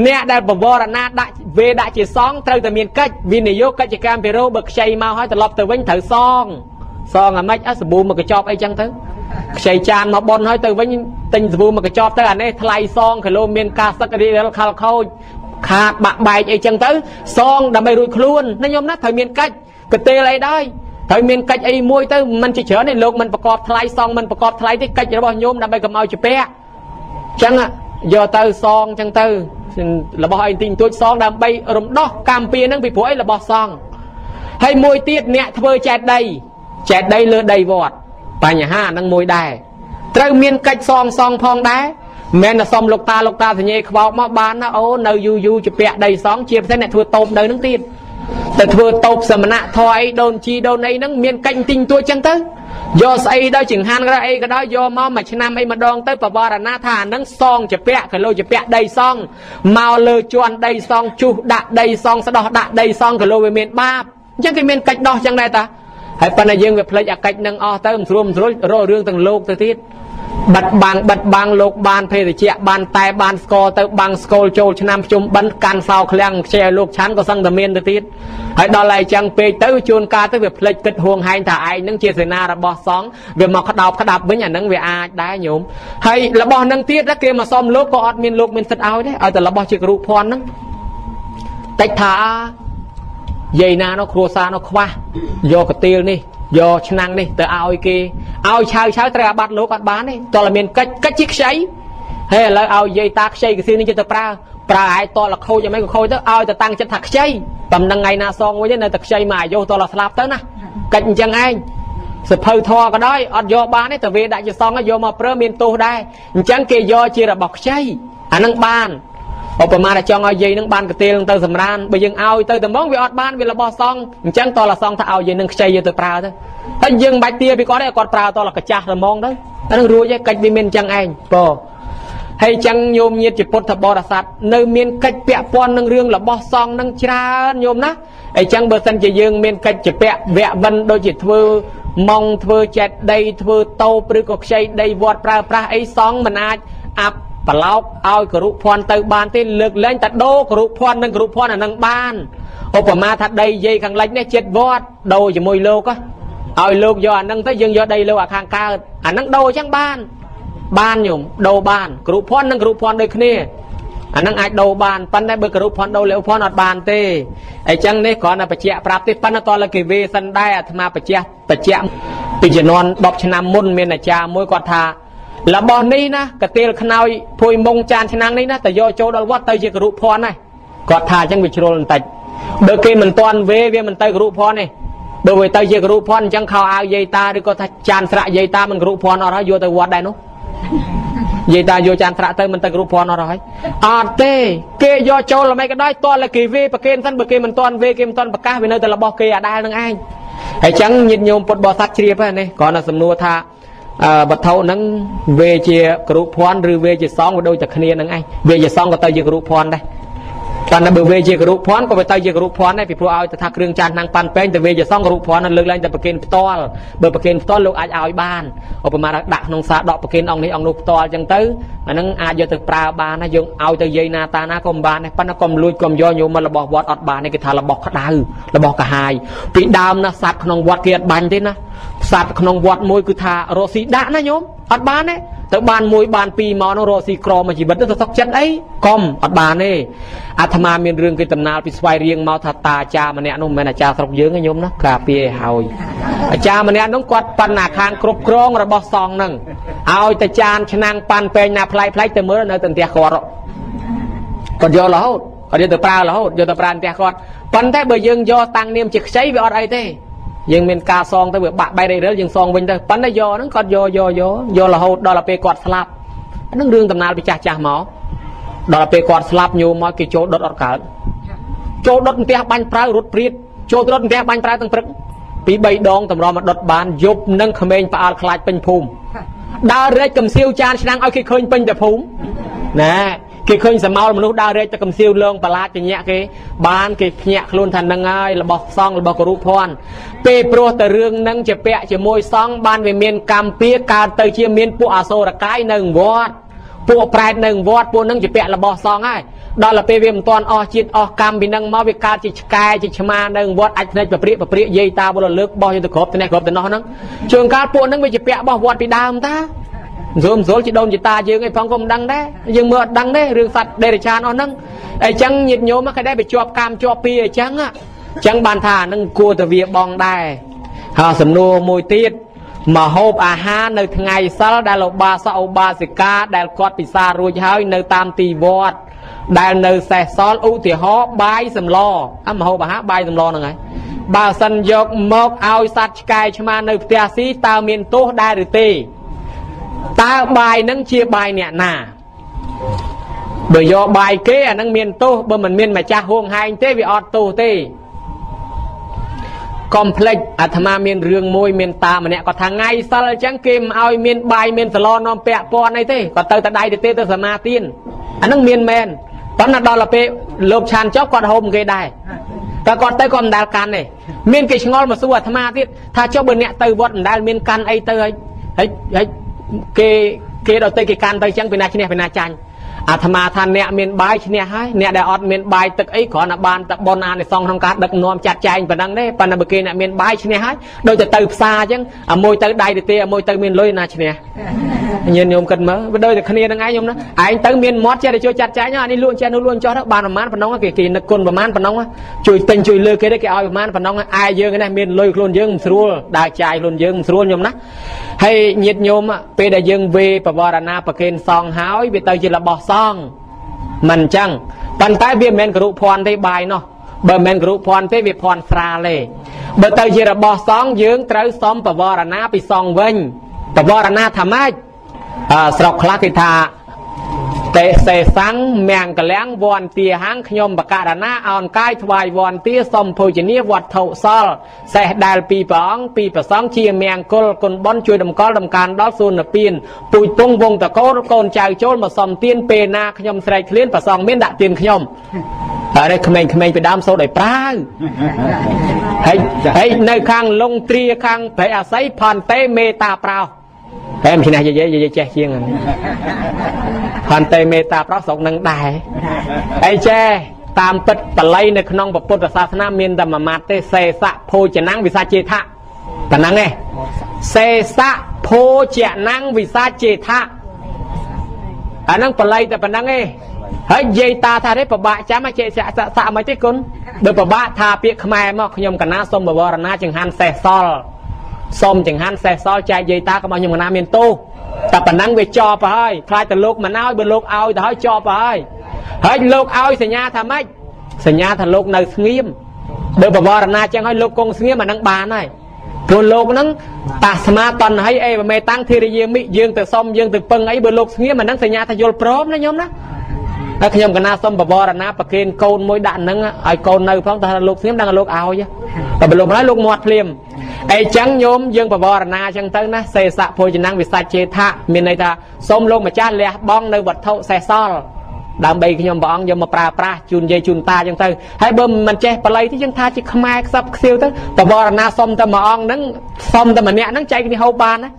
អ្នកដែលបវរណាដាក់វេដាក់ជាសងត្រូវតែមានកិច្ចវិនិយោគកិច្ចកម្មពីរោបើខ្ចីមកហើយត្រឡប់ទៅវិញត្រូវសងសងអាម៉េចអសាប៊ូមកកញ្ចប់អីចឹងទៅខ្ចីចានមកប៉ុនហើយទៅវិញទិញសាប៊ូមកកញ្ចប់ទៅអានេះថ្លៃសងគីឡូមានការសឹករីលខលខូចខាតបាក់បែកអីចឹងទៅសងដើម្បីរួចខ្លួនណាខ្ញុំណាត្រូវមានកិច្ចកទេលអីដែរ ត្រូវមានកិច្ចអីមួយទៅមិនជាច្រើនទេលោកមិនប្រកបថ្លៃសងមិនប្រកបថ្លៃទេកិច្ចរបស់ញោមដើម្បីកុំឲ្យជពាក់ចឹងយកទៅសងចឹងទៅរបស់អីទិញទួចសងដើម្បីរំដោះកម្មពៀនឹងពីព្រោះអីរបស់សងហើយមួយទៀតអ្នកធ្វើចេតដីចេតដីលើដីវត្តបញ្ហាហ្នឹងមួយដែរត្រូវមានកិច្ចសងសងផងដែរមិនតែសុំលោកតាលោកតាសញ្ញេខ្វោកមកបានណាអូនៅយូរយូរជាពាក់ដីសងជាពិសេសអ្នកធ្វើតូបនៅហ្នឹងទៀត តែធ្វើតូបសមណៈធរអីដូនជីដូនអីហ្នឹងមានកិច្ចទិញទួចចឹងទៅយកស្អីដល់ចង្ហាន់ក៏អីក៏ដោយយកមកមួយឆ្នាំអីម្ដងទៅបវរណាថាអាហ្នឹងសងជាពាក់គីឡូជាពាក់ដីសងមកលើជន់ដីសងជុះដាក់ដីសងស្ដោះដាក់ដីសងគីឡូវាមានបាបអញ្ចឹងគេមានកិច្ចដោះចឹងដែរតាហើយប៉ុន្តែយើងវាផ្លេចអាកិច្ចនឹងអស់ទៅមិនស្រួលមិនស្រួលរករឿងទាំងលោកទៅទៀត បិទបាំងបិទបាំងលោកបានភេទជ្ជៈបានតែបានស្គរទៅបាំងស្គលចូលឆ្នាំជុំបិណ្ឌកាន់សោឃ្លាំងខ្ជិលឲ្យលោកឆាន់ក៏សឹងតែមានទៅទៀតហើយដល់ហើយចឹងពេកទៅជួនកាលទៅវាផ្លេចគិតហួងហែងថាឯងនឹងជាសេនារបស់សង្ឃវាមកក្តោបក្តាប់វិញអានឹងវាអាចដែរញោមហើយរបស់នឹងទៀតគេមកសុំលោកក៏អត់មានលោកមានសិទ្ធឲ្យដែរឲ្យតែរបស់ជាគ្រូភ័ណ្ឌហ្នឹងតិចថាយាយណានោះគ្រួសារនោះខ្វះយកកទៀលនេះ យកឆ្នាំងនេះទៅឲ្យគេឲ្យឆៅឆៅត្រូវអាបត្តិលោកអត់បានទេតើមានកិច្ចកិច្ចជាខ្ចីហើយឥឡូវឲ្យយាយតាខ្ចីកសៀននេះទៅប្រើប្រើឲ្យតលខូចយ៉ាងម៉េចក៏ខូចទៅឲ្យទៅតាំងចិត្តថាខ្ចីតំណឹងថ្ងៃណាសងវិញនៅតែខ្ចីមកអាយុតលស្លាប់ទៅណាកិច្ចអញ្ចឹងឯងសភៅធរក៏ដោយអត់យកបានទេតែវាដាក់ជាសងយកមកប្រើមានទោសដែរអញ្ចឹងគេយកជារបស់ខ្ចីអានឹងបាន ឧបមាថាចង់ឲ្យយាយនឹងបានកទេលនឹងទៅសម្រានបើយើងឲ្យទៅតែហ្មងវាអត់បានវារបស់សងអញ្ចឹងតលសងថាឲ្យយាយនឹងខ្ចីយកទៅប្រើទៅហើយយើងមិនបាច់ទាពីគាត់ទេគាត់ប្រើតលកាចាស់តែហ្មងទៅអានឹងរួចឯងកិច្ចវាមានអញ្ចឹងឯងពោហើយអញ្ចឹងញោមញាតជាពុទ្ធបរិស័ទនៅមានកិច្ចពាក់ព័ន្ធនឹងរឿងរបស់សងនឹងច្រើនញោមណាអញ្ចឹងបើសិនជាយើងមានកិច្ចជាពាក់វៈបិណ្ឌដូចជាធ្វើម៉ងធ្វើចេតដីធ្វើតោបឬក៏ខ្ចីដីវត្តប្រើប្រាស់អីសងមិនអាចអាប់ ប្រឡោកឲ្យគរុភ័ណ្ឌទៅបានទេលើកលែងតែដូរគរុភ័ណ្ឌនិងគរុភ័ណ្ឌអានឹងបានឧបមាថាដីយាយខាងលិចនេះចិត្តវត្តដូរជាមួយលោកឲ្យលោកយកអានឹងទៅយើងយកដីលោកអាខាងកើតអានឹងដូរអញ្ចឹងបាន បានញោមដូរបានគរុភ័ណ្ឌនិងគរុភ័ណ្ឌដូចគ្នាអានឹងអាចដូរបានប៉ុន្តែបើគរុភ័ណ្ឌដូរលេវភ័ណ្ឌអត់បានទេអញ្ចឹងនេះគ្រាន់តែបញ្ជាក់ប្រាប់ទេប៉ុន្តែតើគេវេសិនដែរអាត្មាបញ្ជាក់បញ្ជាក់ពីជំនាន់10ឆ្នាំមុនមានអាចារ្យមួយគាត់ថា របស់នេះណាកទៀលខ្នើយភួយមុងចានឆ្នាំងនេះណាតែយកចូលដល់វត្តទៅជាគរុភ័ណ្ឌណាគាត់ថាអញ្ចឹងវាជ្រុលបន្តិចបើគេមិនទាន់វេវាមិនទៅគរុភ័ណ្ឌទេបើវាទៅជាគរុភ័ណ្ឌអញ្ចឹងខោអាវយាយតាឬក៏ថាចានស្រាក់យាយតាមិនគរុភ័ណ្ឌអត់ហើយយកទៅវត្តដែរនោះយាយតាយកចានត្រាក់ទៅមិនទៅគ្រប់ភ័ណ្ឌអត់ហើយអត់ទេគេយកចូលល្មិចក៏ដោយតលគេវេប្រគេនសិនបើគេមិនទាន់វេគេមិនទាន់ប្រកាសវានៅតែរបស់គេអាដែលនឹងឯងហើយចឹងញាតិញោមពុទ្ធបរិស័ទជ្រាបហ្នឹងនេះគ្រាន់តែសំណួរថា វត្ថុហ្នឹងវេជាគ្រូភ័ណ្ឌឬវេជាសងវាដូចតែគ្នាហ្នឹងឯងវេជាសងក៏ទៅជាគ្រូភ័ណ្ឌដែរ តែបើវេជាគ្រូភ័ណ្ឌក៏វាទៅជាគ្រូភ័ណ្ឌដែរពីព្រោះឲ្យទៅថាគ្រឿងចាស់ណាំងប៉ាន់ពេងទៅវេជាសងគ្រូភ័ណ្ឌលើកឡើងតែប្រគិនផ្ទាល់បើប្រគិនផ្ទាល់លោកអាចឲ្យបានឧបមាថាដាក់ក្នុងសាដកប្រគិនអង្គនេះអង្គនោះផ្ទាល់អញ្ចឹងទៅអាហ្នឹងអាចយកទៅប្រើបានណាយើងឲ្យទៅយាយណាតាណាក៏មិនបានដែរប៉ុន្តែកុំលួចកុំយកញោមមករបស់វត្តអត់បានទេគេថារបស់ក្តៅរបស់កាហាយពីដើមណាសត្វក្នុងវត្តគេអត់បាញ់ទេណាសត្វក្នុងវត្តមួយគឺថារស់ស៊ីដាក់ណាញោមអត់បានទេ ទៅបានមួយបានពីរមកនោះរកស៊ីក្រមួយជីវិតទៅសុខចិត្តអីកុំអត់បានទេអាត្មាមានរឿងគេតំណាលពីស្វាយរៀងមកថាតាអាចារ្យម្នាក់នោះមិនមែនអាចារ្យស្រុកយើងទេញោមណាការពារឲ្យហើយអាចារ្យម្នាក់នោះគាត់បណ្ណាខាងគ្រប់គ្រងរបស់សងនឹងឲ្យតែចានឆ្នាំងប៉ាន់ពេងណាផ្លែផ្លែទៅមើលនៅតែផ្ទះគាត់គាត់យករហូតគាត់យកទៅប្រើរហូតយកទៅប្រើផ្ទះគាត់ប៉ុន្តែបើយើងយកតាំងនាមជាខ្ចីវាអត់អីទេ យើងមានការសងទៅវាបាក់បែករិលយើងសងវិញទៅប៉ុន្តែយកហ្នឹងគាត់យកយកយកយករហូតដល់ពេលគាត់ស្លាប់ហ្នឹងរឿងដំណាលពីចាស់ចាស់មកដល់ពេលគាត់ស្លាប់ញោមមកគេចូលដុតអត់កើតចូលដុតផ្ទះបាញ់ប្រៅរត់ព្រាតចូលដុតផ្ទះបាញ់ប្រៅទាំងព្រឹកពី3ដងតម្រុំមកដុតបានយប់នឹងក្មេងផ្អើលខ្លាចពេញភូមិដើររែកកំសៀវចានឆ្នាំងឲ្យគេឃើញពេញតែភូមិណែ គេឃើញសមោលមនុស្សដើររែកទៅកំសៀវលងប្រឡាចជាញាក់គេបានគេភ្ញាក់ខ្លួនថានឹងហើយរបស់សង្ឃរបស់គរុភ័ណ្ឌពេលព្រោះតែរឿងនឹងជាពាក់ជាមួយសង្ឃបានវាមានកម្មពៀកើតទៅជាមានពួកអសូរកាយនៅវត្តពួកប្រែតនៅវត្តពួកនឹងជាពាក់របស់សង្ឃហើយដល់ទៅពេលវាមិនទាន់អស់ជាតិអស់កម្មពីនឹងមកវាកើតជាឆ្កែជាឆ្មានៅវត្តអាចភ្នែកប្រព្រាកប្រព្រាកយាយតាវលលើកបោះយកទៅគ្របទៅនេះគ្របទៅនោះហ្នឹងជួនកាលពួកនឹងវាជាពាក់របស់វត្តពីដើមតា ស្រួលស្រួលជាដូនជាតាយើងឯងផងក៏មិនដឹងដែរយើងមើលអត់ដឹងទេរឿងសត្វដេរឆានអស់ហ្នឹងអញ្ចឹងញាតិញោមគេដែរវាជាប់កម្មជាប់ពីអញ្ចឹងអញ្ចឹងបានថានឹងគួរទៅវាបងដែរហើយសំណួរមួយទៀតមហូបអាហារនៅថ្ងៃសិលដែលឧបាសកឧបាសិកាដែលគាត់ពិសារួចហើយនៅតាមទីវត្តដែលនៅសេះសល់ឧទាហរណ៍បាយសម្លអាមហូបអាហារបាយសម្លហ្នឹងហើយបើសិនយកមកឲ្យសត្វឆ្កែឆ្មានៅផ្ទះស៊ីតើមានទោសដែរឬទេ តើបាយនឹងជាបាយអ្នកណាបើយកបាយគេអានឹងមានទោសបើមិនមានម្ចាស់ហួងហែងទេវាអត់ទោសទេកុំភ្លេចអាត្មាមានរឿងមួយមានតាម្នាក់គាត់ថាថ្ងៃសិលអញ្ចឹងគេមិនឲ្យមានបាយមានសឡនាំពាក់ព័ន្ធអីទេគាត់ទៅតែដៃទៅទេទៅសមាទានអានឹងមានមែនប៉ុន្តែដល់ទៅពេលលោកឆានចប់គាត់ហូបគេដែរតែគាត់ទៅគាត់មិនដែលកាន់ទេមានគេឆ្ងល់មកសួរអាត្មាទៀតថាចុះបើអ្នកទៅវត្តមិនដែលមានកាន់អីទៅហើយហើយ គេគេដល់ទៅគេកាន់ទៅអញ្ចឹងពីណាឈ្នះពីណាចាញ់អាត្មាថាអ្នកមានបាយឈ្នះហើយអ្នកដែលអត់មានបាយទឹកអីគ្រាន់តែបានតែបនអានិសងក្នុងការដឹកនាំចាត់ចែងប៉ុណ្ណឹងទេប៉ុន្តែបើគេអ្នកមានបាយឈ្នះហើយដូចទៅទៅផ្សារអញ្ចឹងអាមួយទៅដៃទៅទេអាមួយទៅមានលុយណាឈ្នះញៀនញោមគិតមើលវាដូចតែគ្នានឹងឯងញោមណាឯងទៅមានមាត់ចេះតែជួយចាត់ចែងអានេះលក់ចេះនោះលក់ចោះទៅបានប្រមាណប៉ុណ្ណឹងគេគេនឹកគុណប្រមាណប៉ុណ្ណឹងជួយទិញជួយលើគេទេគេឲ្យប្រមាណប៉ុណ្ណឹងឯយើងនេះមានលុយខ្លួនយើងមិនស្រួលដើរចាយខ្លួនយើងមិនស្រួលញោមណា ហើយញាតញោមពេលដែលយើងវេបវរណាប្រគេនសងហើយវាទៅជារបស់សងមិនអញ្ចឹងប៉ុន្តែវាមិនមែនគរុភ័ណ្ឌទេបាយនោះបើមិនមែនគរុភ័ណ្ឌទេវាភ័ណ្ឌស្រាលទេបើទៅជារបស់សងយើងត្រូវសំបវរណាពីសងវិញបវរណាថាម៉េចស្រុកខ្លះគេថា តេសេសាំងមង្គលាំងវន្ទាហាងខ្ញុំបករណាអោនកាយថ្វាយវន្ទាសំភោជនីវត្ថុសលសេះដែលពីព្រះអង្គពីប្រសងជាមង្គលគុណបនជួយតម្កល់ដំកានដល់សួនពៀនពូជពងវងតកូលកូនចៅចូលមកសំទៀនពេលណាខ្ញុំស្រែកឃ្លានប្រសងមានដាក់ទៀនខ្ញុំហើយក្មេងៗពីដើមសូត្រឲ្យប្រាវហើយហើយនៅខាងលងទ្រាខាងប្រៃអាស័យផនតេមេតាប្រោ តែមិនឈ្នះយាយយាយចេះជាងហន្តេមេតាប្រោះស្រុកនឹងដែរអីចេះតាមពិតបល័យនៅក្នុងពុទ្ធសាសនាមានតែមួយម៉ាត់ទេសេសៈភោចនាំងវិសាចេថៈប៉ុណ្ណឹងឯងសេសៈភោចនាំងវិសាចេថៈអាហ្នឹងបល័យតែប៉ុណ្ណឹងឯងហើយនិយាយតាថាទេពិបាកចាំចេះសាក់សាក់មិនទេគុណបើពិបាកថាពាក្យខ្មែរមកខ្ញុំកណាសូមបវរណាចង្ហាន់សេះសល់ សុំចង្ហាន់សេះសល់ចែកយាយតាកុំឲ្យខ្ញុំកណាមានទោសតែប៉ុណ្ណឹងវាចប់ទៅហើយខ្លាចតែលោកមិនឲ្យបើលោកឲ្យទៅហើយចប់ទៅហើយហើយលោកឲ្យសញ្ញាថាម៉េចសញ្ញាថាលោកនៅស្ងៀមបើបវរណាចឹងឲ្យលោកគង់ស្ងៀមអានឹងបានហើយព្រោះលោកហ្នឹងតាស្មាតនហីអេបមេតាំងធិរិយាមិយើងទៅសុំយើងទៅពឹងអីបើលោកស្ងៀមអានឹងសញ្ញាថាយល់ព្រមណាញោមណាហើយខ្ញុំកណាសុំបវរណាប្រគេនកូនមួយដាក់ហ្នឹងឲ្យកូននៅផងតែលោកស្ងៀមដឹងលោកឲ្យតែបើលោកមិនឲ្យលោកមាត់ភ្លាម អីចឹងញោមយើងបវរណាចឹងទៅណាសេសៈភោជនាំងវិសាច់ចេថៈមានន័យថាសូមលោកម្ចាស់លះបង់នៅវត្ថុសេះសល់ដើម្បីខ្ញុំព្រះអង្គយកមកប្រើប្រាស់ជូនយាយជូនតាចឹងទៅហើយបើមិនចេះបល័យទេយើងថាជាខ្មែរខ្សឹបខ្សៀវទៅបវរណាសុំតែមួយអង្គហ្នឹងសុំតែម្នាក់ហ្នឹងចែកគ្នាហូបបានណា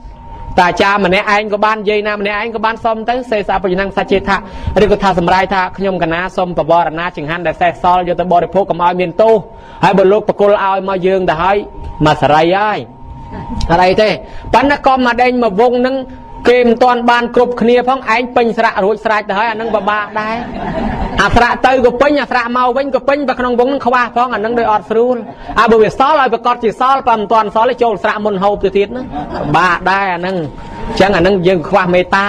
តាអាចារ្យម្នាក់ឯងក៏បាននិយាយណាម្នាក់ឯងក៏បានសុំទៅសេសាបញ្ញាសច្ចេថាឬក៏ថាសម្រាយថាខ្ញុំកណាសុំបវរណាចង្ហាន់ដែលសេះសល់យកទៅបរិភោគកុំឲ្យមានទោសហើយបើលោកបកុលឲ្យមកយើងទៅហើយមកសរៃហើយអីទេប៉ុន្តែក៏មកដេញមកវងនឹង គេមិនទាន់បានគ្រប់គ្នាផងឯងពេញស្រៈរួចស្រេចទៅហើយអានឹងពិបាកដែរអាស្រៈទៅក៏ពេញអាស្រៈមកវិញក៏ពេញបើក្នុងវងនឹងខ្វះផងអានឹងដោយអត់ស្រួលអាបើវាសល់ឲ្យប្រកាសជាសល់បើមិនទាន់សល់ទេចូលស្រៈមុនហូបទៅទៀតណាពិបាកដែរអានឹងអញ្ចឹងអានឹងយើងខ្វះមេត្តា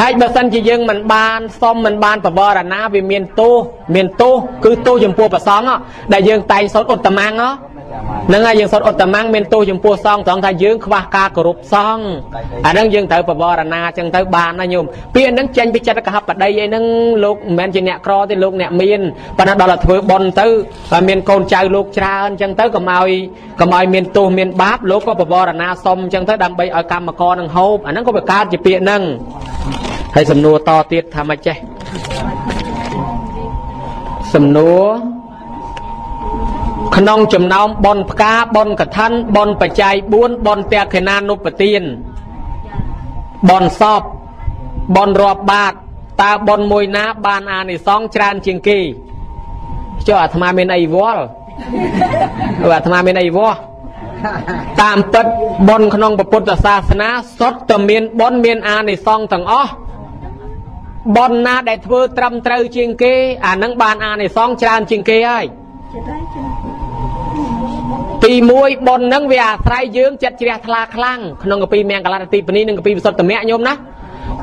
ហើយបើសិនជាយើងមិនបានសុំមិនបានបវរណាវាមានទោសមានទោសគឺទោសចំពោះប្រសងដែលយើងតែងសូត្រឧត្តមាំងហ្នឹងហើយយើងសុទ្ធឧត្តមមានទោសចំពោះសង្ឃត្រង់ថាយើងខ្វះការគោរពសង្ឃអាហ្នឹងយើងត្រូវបវរណាចឹងទៅបានណាញោមពាក្យហ្នឹងចេញពីចិត្តកហបដីអីហ្នឹងលោកមិនមែនជាអ្នកក្រទេលោកអ្នកមានប៉ុន្តែដល់តែធ្វើបន់ទៅតែមានកូនចៅលោកច្រើនចឹងទៅកុំឲ្យកុំឲ្យមានទោសមានបាបលោកក៏បវរណាសុំចឹងទៅដើម្បីឲ្យកម្មករនឹងហូបអាហ្នឹងក៏វាកើតជាពាក្យហ្នឹងហើយសំណួរតទៀតថាម៉េចចេះសំណួរ ក្នុងចំណោមបនផ្កាបនកឋិនបនបច្ច័យ4បនតេខេណានុបទានបនសពបនរាប់បាតតើបនមួយណា បានអានិសង្សច្រើនជាងគេចុះអាត្មាមានអីវល់អាត្មាមានអីវោះតាមពិតបនក្នុងពុទ្ធសាសនាសុទ្ធតែមានបនមានអានិសង្សទាំងអស់បនណាដែលធ្វើត្រឹមត្រូវជាងគេ អានឹងបានអានិសង្សច្រើនជាងគេហើយ ទី1ប៉ុននឹងវាអាស្រ័យយើងចិត្តជ្រះថ្លាខ្លាំងក្នុងកពីមង្គលរទីពនីនិងកពីវិសុទ្ធមៈញោមណា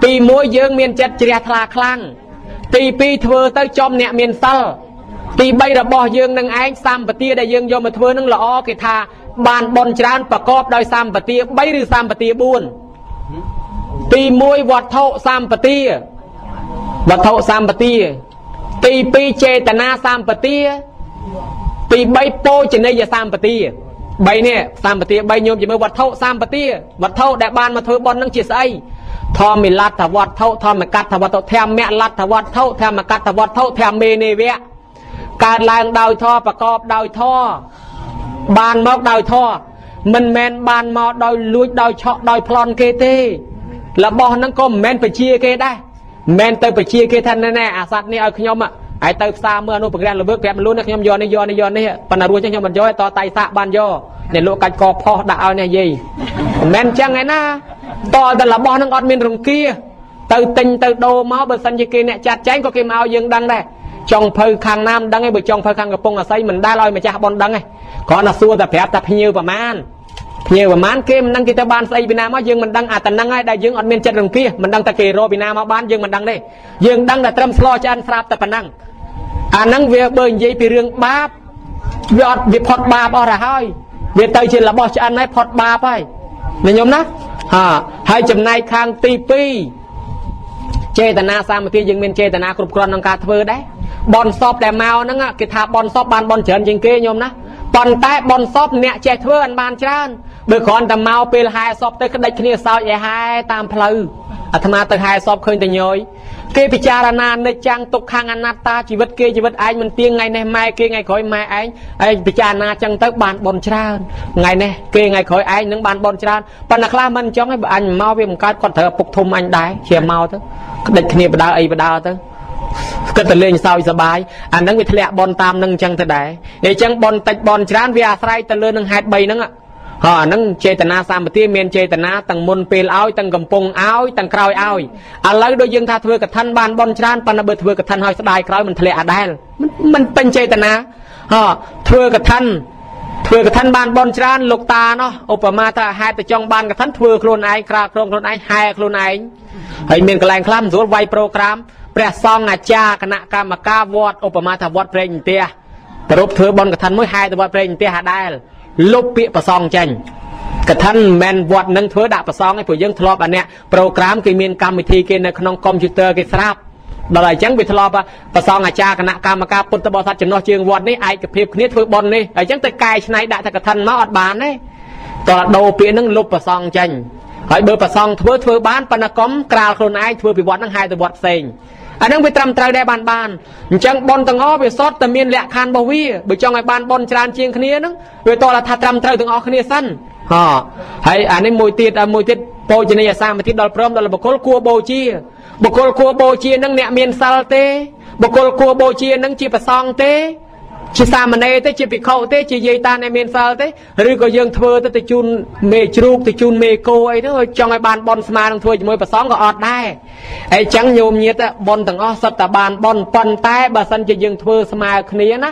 ទី1យើងមានចិត្តជ្រះថ្លាខ្លាំងទី2ធ្វើទៅចំអ្នកមានសិលទី3របស់យើងនឹងឯងសម្បទាដែលយើងយកមកធ្វើនឹងល្អគេថាបានបនច្រើនប្រកបដោយសម្បទា3ឬសម្បទា4ទី1វត្ថុសម្បទាវត្ថុសម្បទាទី2ចេតនាសម្បទា ទី3ពោជនីយសម្បទា3នេះសម្បទា3ញោមជាមួយវត្ថុសម្បទាវត្ថុដែលបានមកធ្វើបន់នឹងជាស្អីធម្មលទ្ធវត្ថុធម្មកតវត្ថុធម្មលទ្ធវត្ថុធម្មកតវត្ថុធម្មេនេវៈកើតឡើងដោយធម៌ប្រកបដោយធម៌បានមកដោយធម៌មិនមែនបានមកដោយលួចដោយឆក់ដោយប្លន់គេទេរបស់ហ្នឹងក៏មិនមែនបជាគេដែរមិនមែនទៅបជាគេថាណែអាសត្វនេះឲ្យខ្ញុំ ហើយទៅផ្សារមើលអនុប្រក្រាស់ល្វើប្រាប់លូនខ្ញុំយកនេះយកនេះយកនេះប៉ុន្តែរួចខ្ញុំមិនយកតតៃសាក់បានយកអ្នកលក់កាច់កផុសដាក់ឲ្យនេះយាយមិនមែនចឹងឯណាតតែរបស់នឹងអត់មានរង្គៀទៅទិញទៅដូរមកបើសិនជាគេអ្នកចាត់ចែងក៏គេមកឲ្យយើងដឹងដែរចង់ភៅខាងណាមដឹងឯងបើចង់ភៅខាងកំពង់អាស័យមិនដែលឲ្យម្ចាស់បនដឹងឯងគ្រាន់តែសួរតែប្រាប់តែភ្ញៀវប្រមាណភ្ញៀវប្រមាណគេមិនដឹងគេទៅបានស្អីពីណាមកយើងមិនដឹងអាតំណឹងហើយដែលយើងអត់មានចិត្តរង្គៀមិនដឹងតែគេរកពីណាមកបានយើងមិនដឹងទេយើងដឹងតែត្រឹមស្លោឆ្អិនស្រាប់តែប៉ុណ្ណឹង អាហ្នឹងវាបើនិយាយពីរឿងបាបវាអត់វាផុតបាបអស់ទៅហើយវាទៅជារបស់ឆ្អិនហើយផុតបាបហើយណាញោមណាហាហើយចំណែកខាងទី2ចេតនាសាមគ្គីយើងមានចេតនាគ្រប់គ្រាន់ក្នុងការធ្វើដែរបនសពដែលមកហ្នឹងគេថាបនសពបានបនច្រើនជាងគេញោមណាប៉ុន្តែបនសពអ្នកចេះធ្វើអត់បានច្រើនបើគ្រាន់តែមកពេលហែសពទៅក្តិចគ្នាសោចឲ្យហែតាមផ្លូវអាត្មាទៅហែសពឃើញតែញយ គេពិចារណានិច្ចចាំងទុកខាងអនត្តាជីវិតគេជីវិតឯងមិនទៀងថ្ងៃនេះម៉ែគេថ្ងៃក្រោយម៉ែឯងឯងពិចារណាចឹងទៅបានបនច្រើនថ្ងៃនេះគេថ្ងៃក្រោយឯងនឹងបានបនច្រើនប៉ុន្តែខ្លះមិនអញ្ចឹងឯងបើអញមកវាមិនកើតគាត់ត្រូវពុកធំអញដែរជាមកទៅក្តិចគ្នាបដៅអីបដៅទៅគិតតែលេងសើចសបាយអាហ្នឹងវាធ្លាក់បនតាមនឹងអញ្ចឹងទៅដែរអញ្ចឹងបនតិចបនច្រើនវាអាស្រ័យទៅលើនឹងហេតុ3ហ្នឹងហ៎ អាហ្នឹងចេតនាសម្បទាមានចេតនាទាំងមុនពេលឲ្យទាំងកំពុងឲ្យទាំងក្រោយឲ្យឥឡូវដូចយើងថាធ្វើកឋិនបានបនច្រើនប៉ុន្តែបើធ្វើកឋិនឲ្យស្ដាយក្រោយមិនធ្លាក់អាដែលមិនពេញចេតនាហ៎ធ្វើកឋិនធ្វើកឋិនបានបនច្រើនលោកតាណោះឧបមាថាហេតុតែចង់បានកឋិនធ្វើខ្លួនឯងក្រៅក្រុមខ្លួនឯងហែខ្លួនឯងហើយមានកន្លែងខ្លះមិនស្រួលវាយប្រូក្រាមព្រះសង្ឃអាចារ្យគណៈកម្មការវត្តឧបមាថាវត្តព្រែកន្ទះទៅរົບធ្វើបនកឋិនមួយហែទៅវត្តព្រែកន្ទះអាដែល លុបពាក្យប្រសងចេញកឋិនមិនមែនវត្តនឹងធ្វើដាក់ប្រសងឯងព្រោះយើងធ្លាប់អាអ្នកប្រូក្រាមគេមានកម្មវិធីគេនៅក្នុងកុំព្យូទ័រគេស្រាប់ដល់ហើយអញ្ចឹងវាធ្លាប់ប្រសងអាចារ្យគណៈកម្មការពុទ្ធបរិស័ទចំណោះជើងវត្តនេះឯកភាពគ្នាធ្វើបន់នេះហើយអញ្ចឹងទៅកែច្នៃដាក់តែកឋិនមកអត់បានទេតោះដោពាក្យហ្នឹងលុបប្រសងចេញហើយបើប្រសងធ្វើធ្វើបានប៉ុន្តែកុំក្រាលខ្លួនឯងធ្វើពីវត្តហ្នឹងហែទៅវត្តផ្សេង អានឹងវាត្រឹមត្រូវដែរបានបានអញ្ចឹងប៉ុនទាំងអស់វាសតតែមានលក្ខខណ្ឌរបស់វាបើចង់ឲ្យបានប៉ុនច្រើនជាងគ្នាហ្នឹងវាតោះថាត្រឹមត្រូវទាំងអស់គ្នាសិនហ៎ហើយអានេះមួយទៀតមួយទៀតពោជនីយសាមតិដល់ព្រមដល់បុគ្គលគួរបូជាបុគ្គលគួរបូជានឹងអ្នកមានសិលទេបុគ្គលគួរបូជានឹងជាប្រសងទេ ជាសាមណេរទេជាភិក្ខុទេជាយាយតាអ្នកមានសិលទេឬក៏យើងធ្វើទៅទៅជូនមេជ្រូកទៅជូនមេគោអីទៅចង់ឲ្យបានបនស្មានឹងធ្វើជាមួយប្រសងក៏អត់ដែរអញ្ចឹងញោមញាតបនទាំងអស់សុទ្ធតែបានបនប៉ុន្តែបើសិនជាយើងធ្វើស្មើគ្នាណា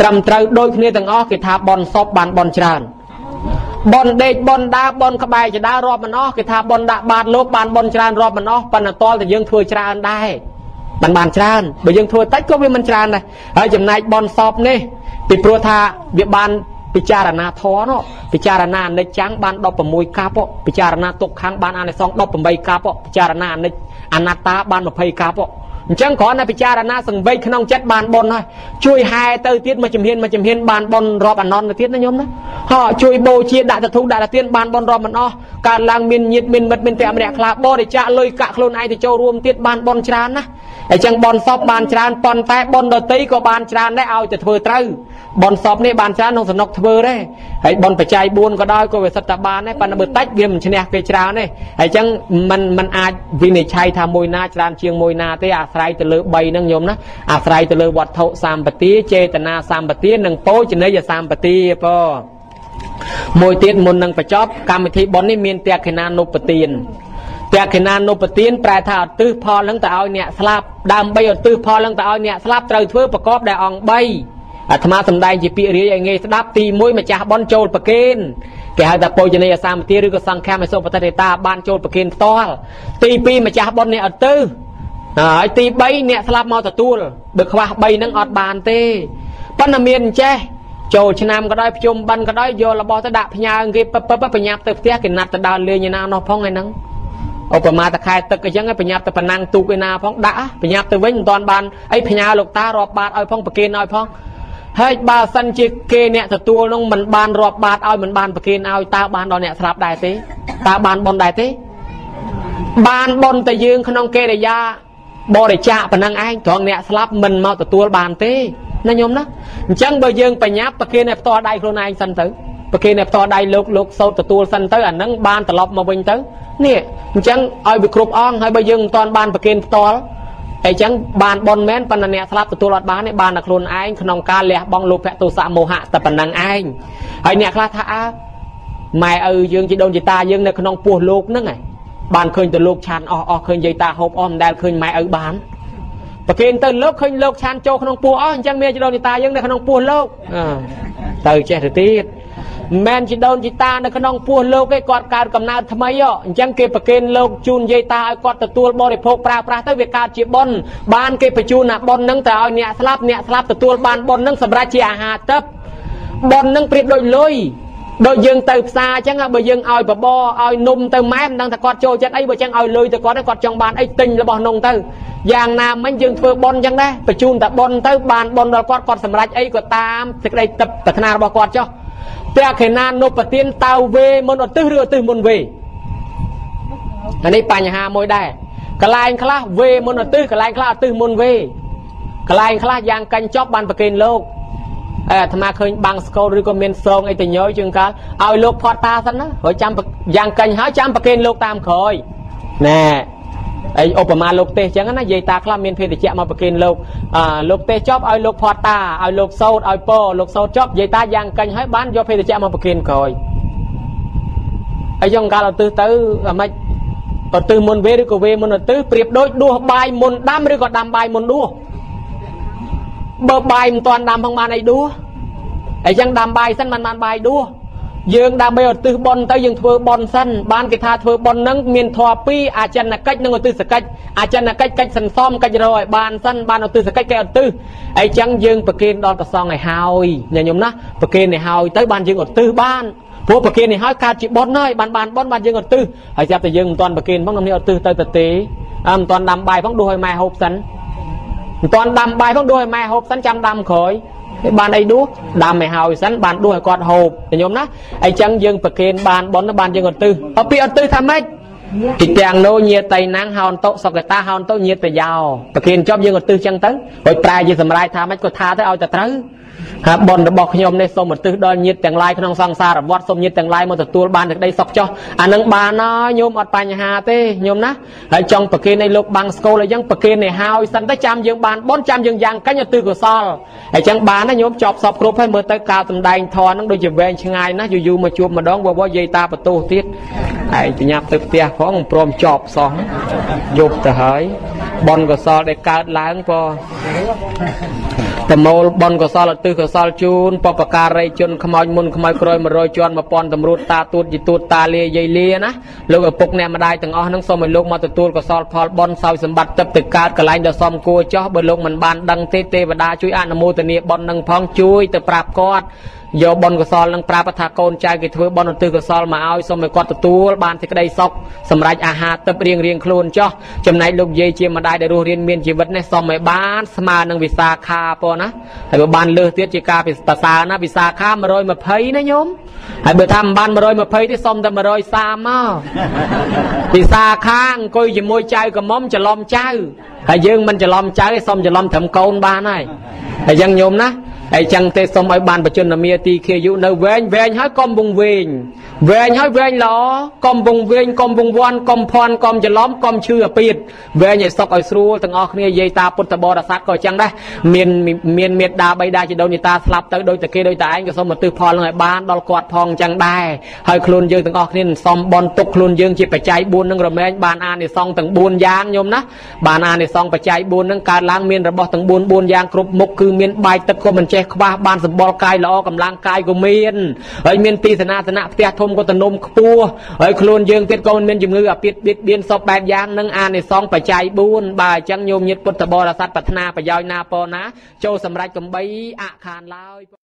ត្រឹមត្រូវដូចគ្នាទាំងអស់គេថាបនសពបានបនច្រើនបនដេកបនដើបនក្បែរចដារាប់មិនអស់គេថាបនដាក់បាតលោកបានបនច្រើនរាប់មិនអស់ប៉ុន្តែតលតែយើងធ្វើច្រើនដែរ มันបានច្រើនបើយើងធ្វើតិចក៏វាមិនច្រើនដែរហើយចំណែកបនសពនេះពីព្រោះថាវាបានពិចារណាធរនោះពិចារណាអនិច្ចំបាន16កាប់ពិចារណាទុក្ខំបានអានិសង18កាប់ពិចារណាអនិច្អនត្តាបាន20កាប់ អញ្ចឹងគ្រាន់តែពិចារណាសង្វេគក្នុងចិត្តបានប៉ុនហើយជួយហែទៅទៀតមួយជំហានមួយជំហានបានប៉ុនរាប់អនន្តទៅទៀតណាញោមណាហោជួយបូជាដាក់ទៅធុដាក់ទៅទៀនបានប៉ុនរាប់មិនអស់កើតឡើងមានញាតមានមិត្តមានតែម្នាក់ខ្លះបរិច្ចាគលុយកាក់ខ្លួនឯងទៅចូលរួមទៀតបានប៉ុនច្រើនណាអញ្ចឹងបនសពបានច្រើនប៉ុន្តែបនដតីក៏បានច្រើនដែរឲ្យទៅធ្វើត្រូវបនសពនេះបានច្រើនក្នុងសំណុកធ្វើដែរហើយបនបច្ច័យ4ក៏ដោយក៏វាសិតតែបានដែរប៉ុន្តែបើតិចវាមិនឈ្នះគេច្រើនទេហើយអញ្ចឹងมันมันអាចវិនិច្ឆ័យថាមួយណាច្រើនជាងមួយណាទេអា ស្រ័យទៅលើ3ហ្នឹងញោមណាអាស្រ័យទៅលើវត្ថុសម្បទាចេតនាសម្បទានិងពោជនីយសម្បទាពមួយទៀតមុននឹងបញ្ចប់កម្មវិធីបននេះមានតេខេណានុបទានតក្កិណានុបទានប្រែថាឧទ្ទិសផលនឹងទៅឲ្យអ្នកស្លាប់ដើម្បីឧទ្ទិសផលនឹងទៅឲ្យអ្នកស្លាប់ត្រូវធ្វើប្រកបដោយអង្គ3អាត្មាសំដែងជាពាក្យរាយឲ្យងាយស្ដាប់ទី1ម្ចាស់បនចូលប្រគេនគេហៅថាពោជនីយសាមទាឬក៏សង្ឃាមសុបតិតាបានចូលប្រគេនផ្ទាល់ទី2ម្ចាស់បននេះឧទ្ទិស ហើយទី3អ្នកស្លាប់មកទទួលបើខ្វះ3ហ្នឹងអត់បានទេប៉ុន្តែមានចេះចូលឆ្នាំក៏ដោយភ្ជុំបិណ្ឌក៏ដោយយករបស់ទៅដាក់ផ្ញើគេពឹបពឹបបញ្ញាប់ទៅផ្ទះគេណាត់ទៅដើរលេងឯណានោះផងឯហ្នឹងឧបមាតខែទឹកអញ្ចឹងបញ្ញាប់ទៅប្រណាំងទូកឯណាផងដាក់បញ្ញាប់ទៅវិញមិនទាន់បានអីផ្ញើលោកតារាប់បាតឲ្យផងប្រគិនឲ្យផងហើយបើសិនជាគេអ្នកទទួលនោះមិនបានរាប់បាតឲ្យមិនបានប្រគិនឲ្យតើបានដល់អ្នកស្លាប់ដែរទេតើបានបនដែរទេបានបនតែយើងក្នុងកិរិយា បរិច្ចាគប៉ុណ្ណឹងឯងត្រង់អ្នកស្លាប់មិនមកទទួលបានទេណាញោមណាអញ្ចឹងបើយើងបញ្ញាប់ប្រគិនឲ្យផ្ទាល់ដៃខ្លួនឯងសិនទៅប្រគិនឲ្យផ្ទាល់ដៃលោកលោកសោតទទួលសិនទៅអានឹងបានត្រឡប់មកវិញទៅនេះអញ្ចឹងឲ្យវាគ្រប់អង្គហើយបើយើងមិនទាន់បានប្រគិនផ្ទាល់អញ្ចឹងបានបនមែនប៉ុន្តែអ្នកស្លាប់ទទួលអត់បានទេបានតែខ្លួនឯងក្នុងការលះបង់លោភៈទោសៈមោហៈតែប៉ុណ្ណឹងឯងហើយអ្នកខ្លះថាអើម៉ែឪយើងជីដូនជីតាយើងនៅក្នុងពោះលោកហ្នឹងឯង បានឃើញទៅលោកឆានអស់អស់ឃើញយាយតាហូបអស់មិនដែលឃើញម៉ែឪបានប្រគេនទៅលោកឃើញលោកឆានចូលក្នុងពោះអស់អញ្ចឹងមានជីដូនជីតាយើងនៅក្នុងពោះលោកទៅចេះទៅទៀតមិនជីដូនជីតានៅក្នុងពោះលោកឯងគាត់កើតកំណើតថ្មីអញ្ចឹងគេប្រគេនលោកជូនយាយតាឲ្យគាត់ទទួលបរិភោគប្រើប្រាស់ទៅវាកើតជាបុណ្យបានគេបញ្ជូនអាបុណ្យហ្នឹងទៅឲ្យអ្នកស្លាប់អ្នកស្លាប់ទទួលបានបុណ្យហ្នឹងសម្រាប់ជាអាហារទឹកបុណ្យហ្នឹងប្រៀបដូចលុយ ដូចយើងទៅផ្សារអញ្ចឹងបើយើងឲ្យបបរឲ្យនំទៅម៉ែមិនដឹងថាគាត់ចូលចិត្តអីបើចឹងឲ្យលុយទៅគាត់គាត់ចង់បានអីទិញរបស់នងទៅយ៉ាងណាមិញយើងធ្វើប៉ុនអញ្ចឹងដែរបញ្ជូនតែប៉ុនទៅបានប៉ុនដល់គាត់គាត់សម្រេចអីក៏តាមសេចក្តីទឹកប្រាថ្នារបស់គាត់ចុះតែខេណានុបទានតៅវេមុនឧទ្ទិសឬឧទ្ទិសមុនវេអានេះបញ្ហាមួយដែរកន្លែងខ្លះវេមុនឧទ្ទិសកន្លែងខ្លះឧទ្ទិសមុនវេកន្លែងខ្លះយ៉ាងកាញ់ចប់បានប្រគេនលោក អេអាត្មាឃើញបាំងស្កូលឬក៏មានសងអីទៅញយជាងកាលឲ្យលោកផត់តាសិនណាហើយចាំយ៉ាងកាញ់ហើយចាំប្រគេនលោកតាមក្រោយណែអីឧបមាលោកទេសអញ្ចឹងណាយាយតាខ្លះមានភេទជ្ជៈមកប្រគេនលោកអឺលោកទេសចប់ឲ្យលោកផត់តាឲ្យលោកសោតឲ្យពោលោកសោតចប់យាយតាយ៉ាងកាញ់ហើយបានយកភេទជ្ជៈមកប្រគេនក្រោយអីចឹងកាលឧទ្ទិសទៅអាម៉េចឧទ្ទិសមុនវេឬក៏វេមុនឧទ្ទិសប្រៀបដូចដួសបាយមុនដាំឬក៏ដាំបាយមុនដួស បើបាយមិនទាន់ដាំផងបានអីដួសអញ្ចឹងដាំបាយសិនមិនបានបាយដួសយើងដើម្បីឧទ្ទិសបុណ្យទៅយើងធ្វើបុណ្យសិនបានគេថាធ្វើបុណ្យនឹងមានធម៌ពីរអាចិនកិច្ចនិងឧទ្ទិសកិច្ចអាចិនកិច្ចកិច្ចសន្សំកិច្ចរកឲ្យបានសិនបានឧទ្ទិសកិច្ចគេឧទ្ទិសអីចឹងយើងប្រគេនដល់ប្រសងឲ្យហើយញញោមណាប្រគេនឲ្យហើយទៅបានយើងឧទ្ទិសបានព្រោះប្រគេននេះហើយកើតជាបុណ្យហើយបានបានបុណ្យបានយើងឧទ្ទិសហើយចាប់តែយើងមិនទាន់ប្រគេនផងនេះឧទ្ទិសទៅទៅទេអើមិនទាន់ដាំបាយផងដួសឲ្យម៉ែហូបសិន មិនទាន់ដាំបាយផងដួសឲ្យម៉ែហូបសិនចាំដាំក្រោយបានអីដួសដាំឲ្យហើយសិនបានដួសឲ្យគាត់ហូបញោមណាអញ្ចឹងយើងប្រគេនបានប៉ុនបានយើងឧទ្ទិសអពីឧទ្ទិសថាម៉េច ទីទាំងនោះញាតៃណាំងហោនតុសុកតាហោនតុញាតប្រយោប្រគេនចប់យើងឧទ្ទិសចឹងទៅរួចប្រែជាសម្រាប់ថាម៉េចក៏ថាទៅឲ្យតែត្រូវហើយបុណ្យរបស់ខ្ញុំនេះសូមឧទ្ទិសដល់ញាតិទាំងឡាយក្នុងសង្សារវត្តសូមញាតិទាំងឡាយមកទទួលបានសេចក្តីសុខចុះអានឹងបានហើយញោមអត់បញ្ហាទេញោមណាហើយចង់ប្រគេនឲ្យលោកបាំងស្គលអីចឹងប្រគេនឲ្យហើយសិនទៅចាំយើងបានបុណ្យចាំយើងយ៉ាងកាញ់ឧទ្ទិសកុសលហើយចឹងបានណាញោមចប់សពគ្រប់ហើយមើលទៅការសំដែងធម៌ហ្នឹងដូចជាវែងឆ្ងាយណាស់យូរយូរមកជួបម្ដងវវយាយតាបន្ទោសទៀត ឯងប្រញាប់ទៅផ្ទះផងព្រមចប់សោះយប់ទៅហើយបុណ្យកុសលដែលកើតឡើងក៏ប្រមូលបុណ្យកុសលឧទ្ទិសកុសលជូនបបការីជនខ្មោចមុនខ្មោចក្រោយ100ជាន់1000តម្រួតតាទួតជីទួតតាលាយាយលាណាលោកឪពុកអ្នកម្ដាយទាំងអស់ហ្នឹងសូមឲ្យលោកមកទទួលកុសលផលបុណ្យសោយសម្បត្តិទឹកទៅកើតកន្លែងដ៏សមគួរចោះបើលោកមិនបានដឹងទេទេវតាជួយអនុមោទនាបុណ្យនឹងផងជួយទៅប្រាប់គាត់ យកបុណ្យកុសលនឹងប្រាប់ថាកូនចៅគេធ្វើបុណ្យឧទ្ទិសកុសលមកឲ្យសូមឲ្យគាត់ទទួលបានសេចក្តីសុខសម្រាប់អាហារទឹករៀងរៀងខ្លួនចោះចំណែកលោកយាយជាម្ដាយដែលរស់រៀនមានជីវិតនេះសូមឲ្យបានស្មើនឹងវិសាខាប៉ុណ្ណាហើយបើបានលើសទៀតជាការប្រសើរណាវិសាខា120ណាញោមហើយបើថាមិនបាន120ទេសុំតែ130មកវិសាខាអង្គុយជាមួយចៅកំមុំច្រឡំចៅហើយយើងមិនច្រឡំចៅទេសុំច្រឡំត្រឹមកូនបានហើយហើយយ៉ាងញោមណា ហើយចឹងទេសូមឲ្យបានបជនមាទីខាយុនៅវែងវែងហើយកុំវងវែង វែងហើយវែងល្អកុំវងវែងកុំវងវាន់កុំភ័ណ្ឌកុំច្រឡំកុំឈឺអាពីតវែងឲ្យសុខឲ្យស្រួលទាំងអស់គ្នាយាយតាពុទ្ធបរិស័ទក៏ចឹងដែរមានមានមេត្តាបៃតាជីដូនជីតាស្លាប់ទៅដោយតែគេដោយតែឯងក៏សូមមកទិសផលនឹងឲ្យបានដល់គាត់ផងចឹងដែរហើយខ្លួនយើងទាំងអស់គ្នាសំបនទុកខ្លួនយើងជាបច្ច័យ4នឹងរមែងបានអានិសង្សទាំង4យ៉ាងញោមណាបានអានិសង្សបច្ច័យ4នឹងកើតឡើងមានរបស់ទាំង4 4យ៉ាងគ្រប់មុខគឺមានបាយទឹកក៏មិនចេះះខ្វះបានសម្បល់កាយល្អកម្លាំងកាយក៏មានហើយមានទីសនាសនៈផ្ទះធំក៏ទំនមខ្ពស់ហើយខ្លួនយើងទៀតក៏មិនមានជំងឺអាពាតបៀតបៀនសពបែបយ៉ាងនឹងអានិសង្សបច្ច័យ4បាទអញ្ចឹងញោមញាតពុទ្ធបរិស័ទប្រាថ្នាប្រយោជន៍ណាពរណាចូលសម្រេចកំបីអខានឡើយ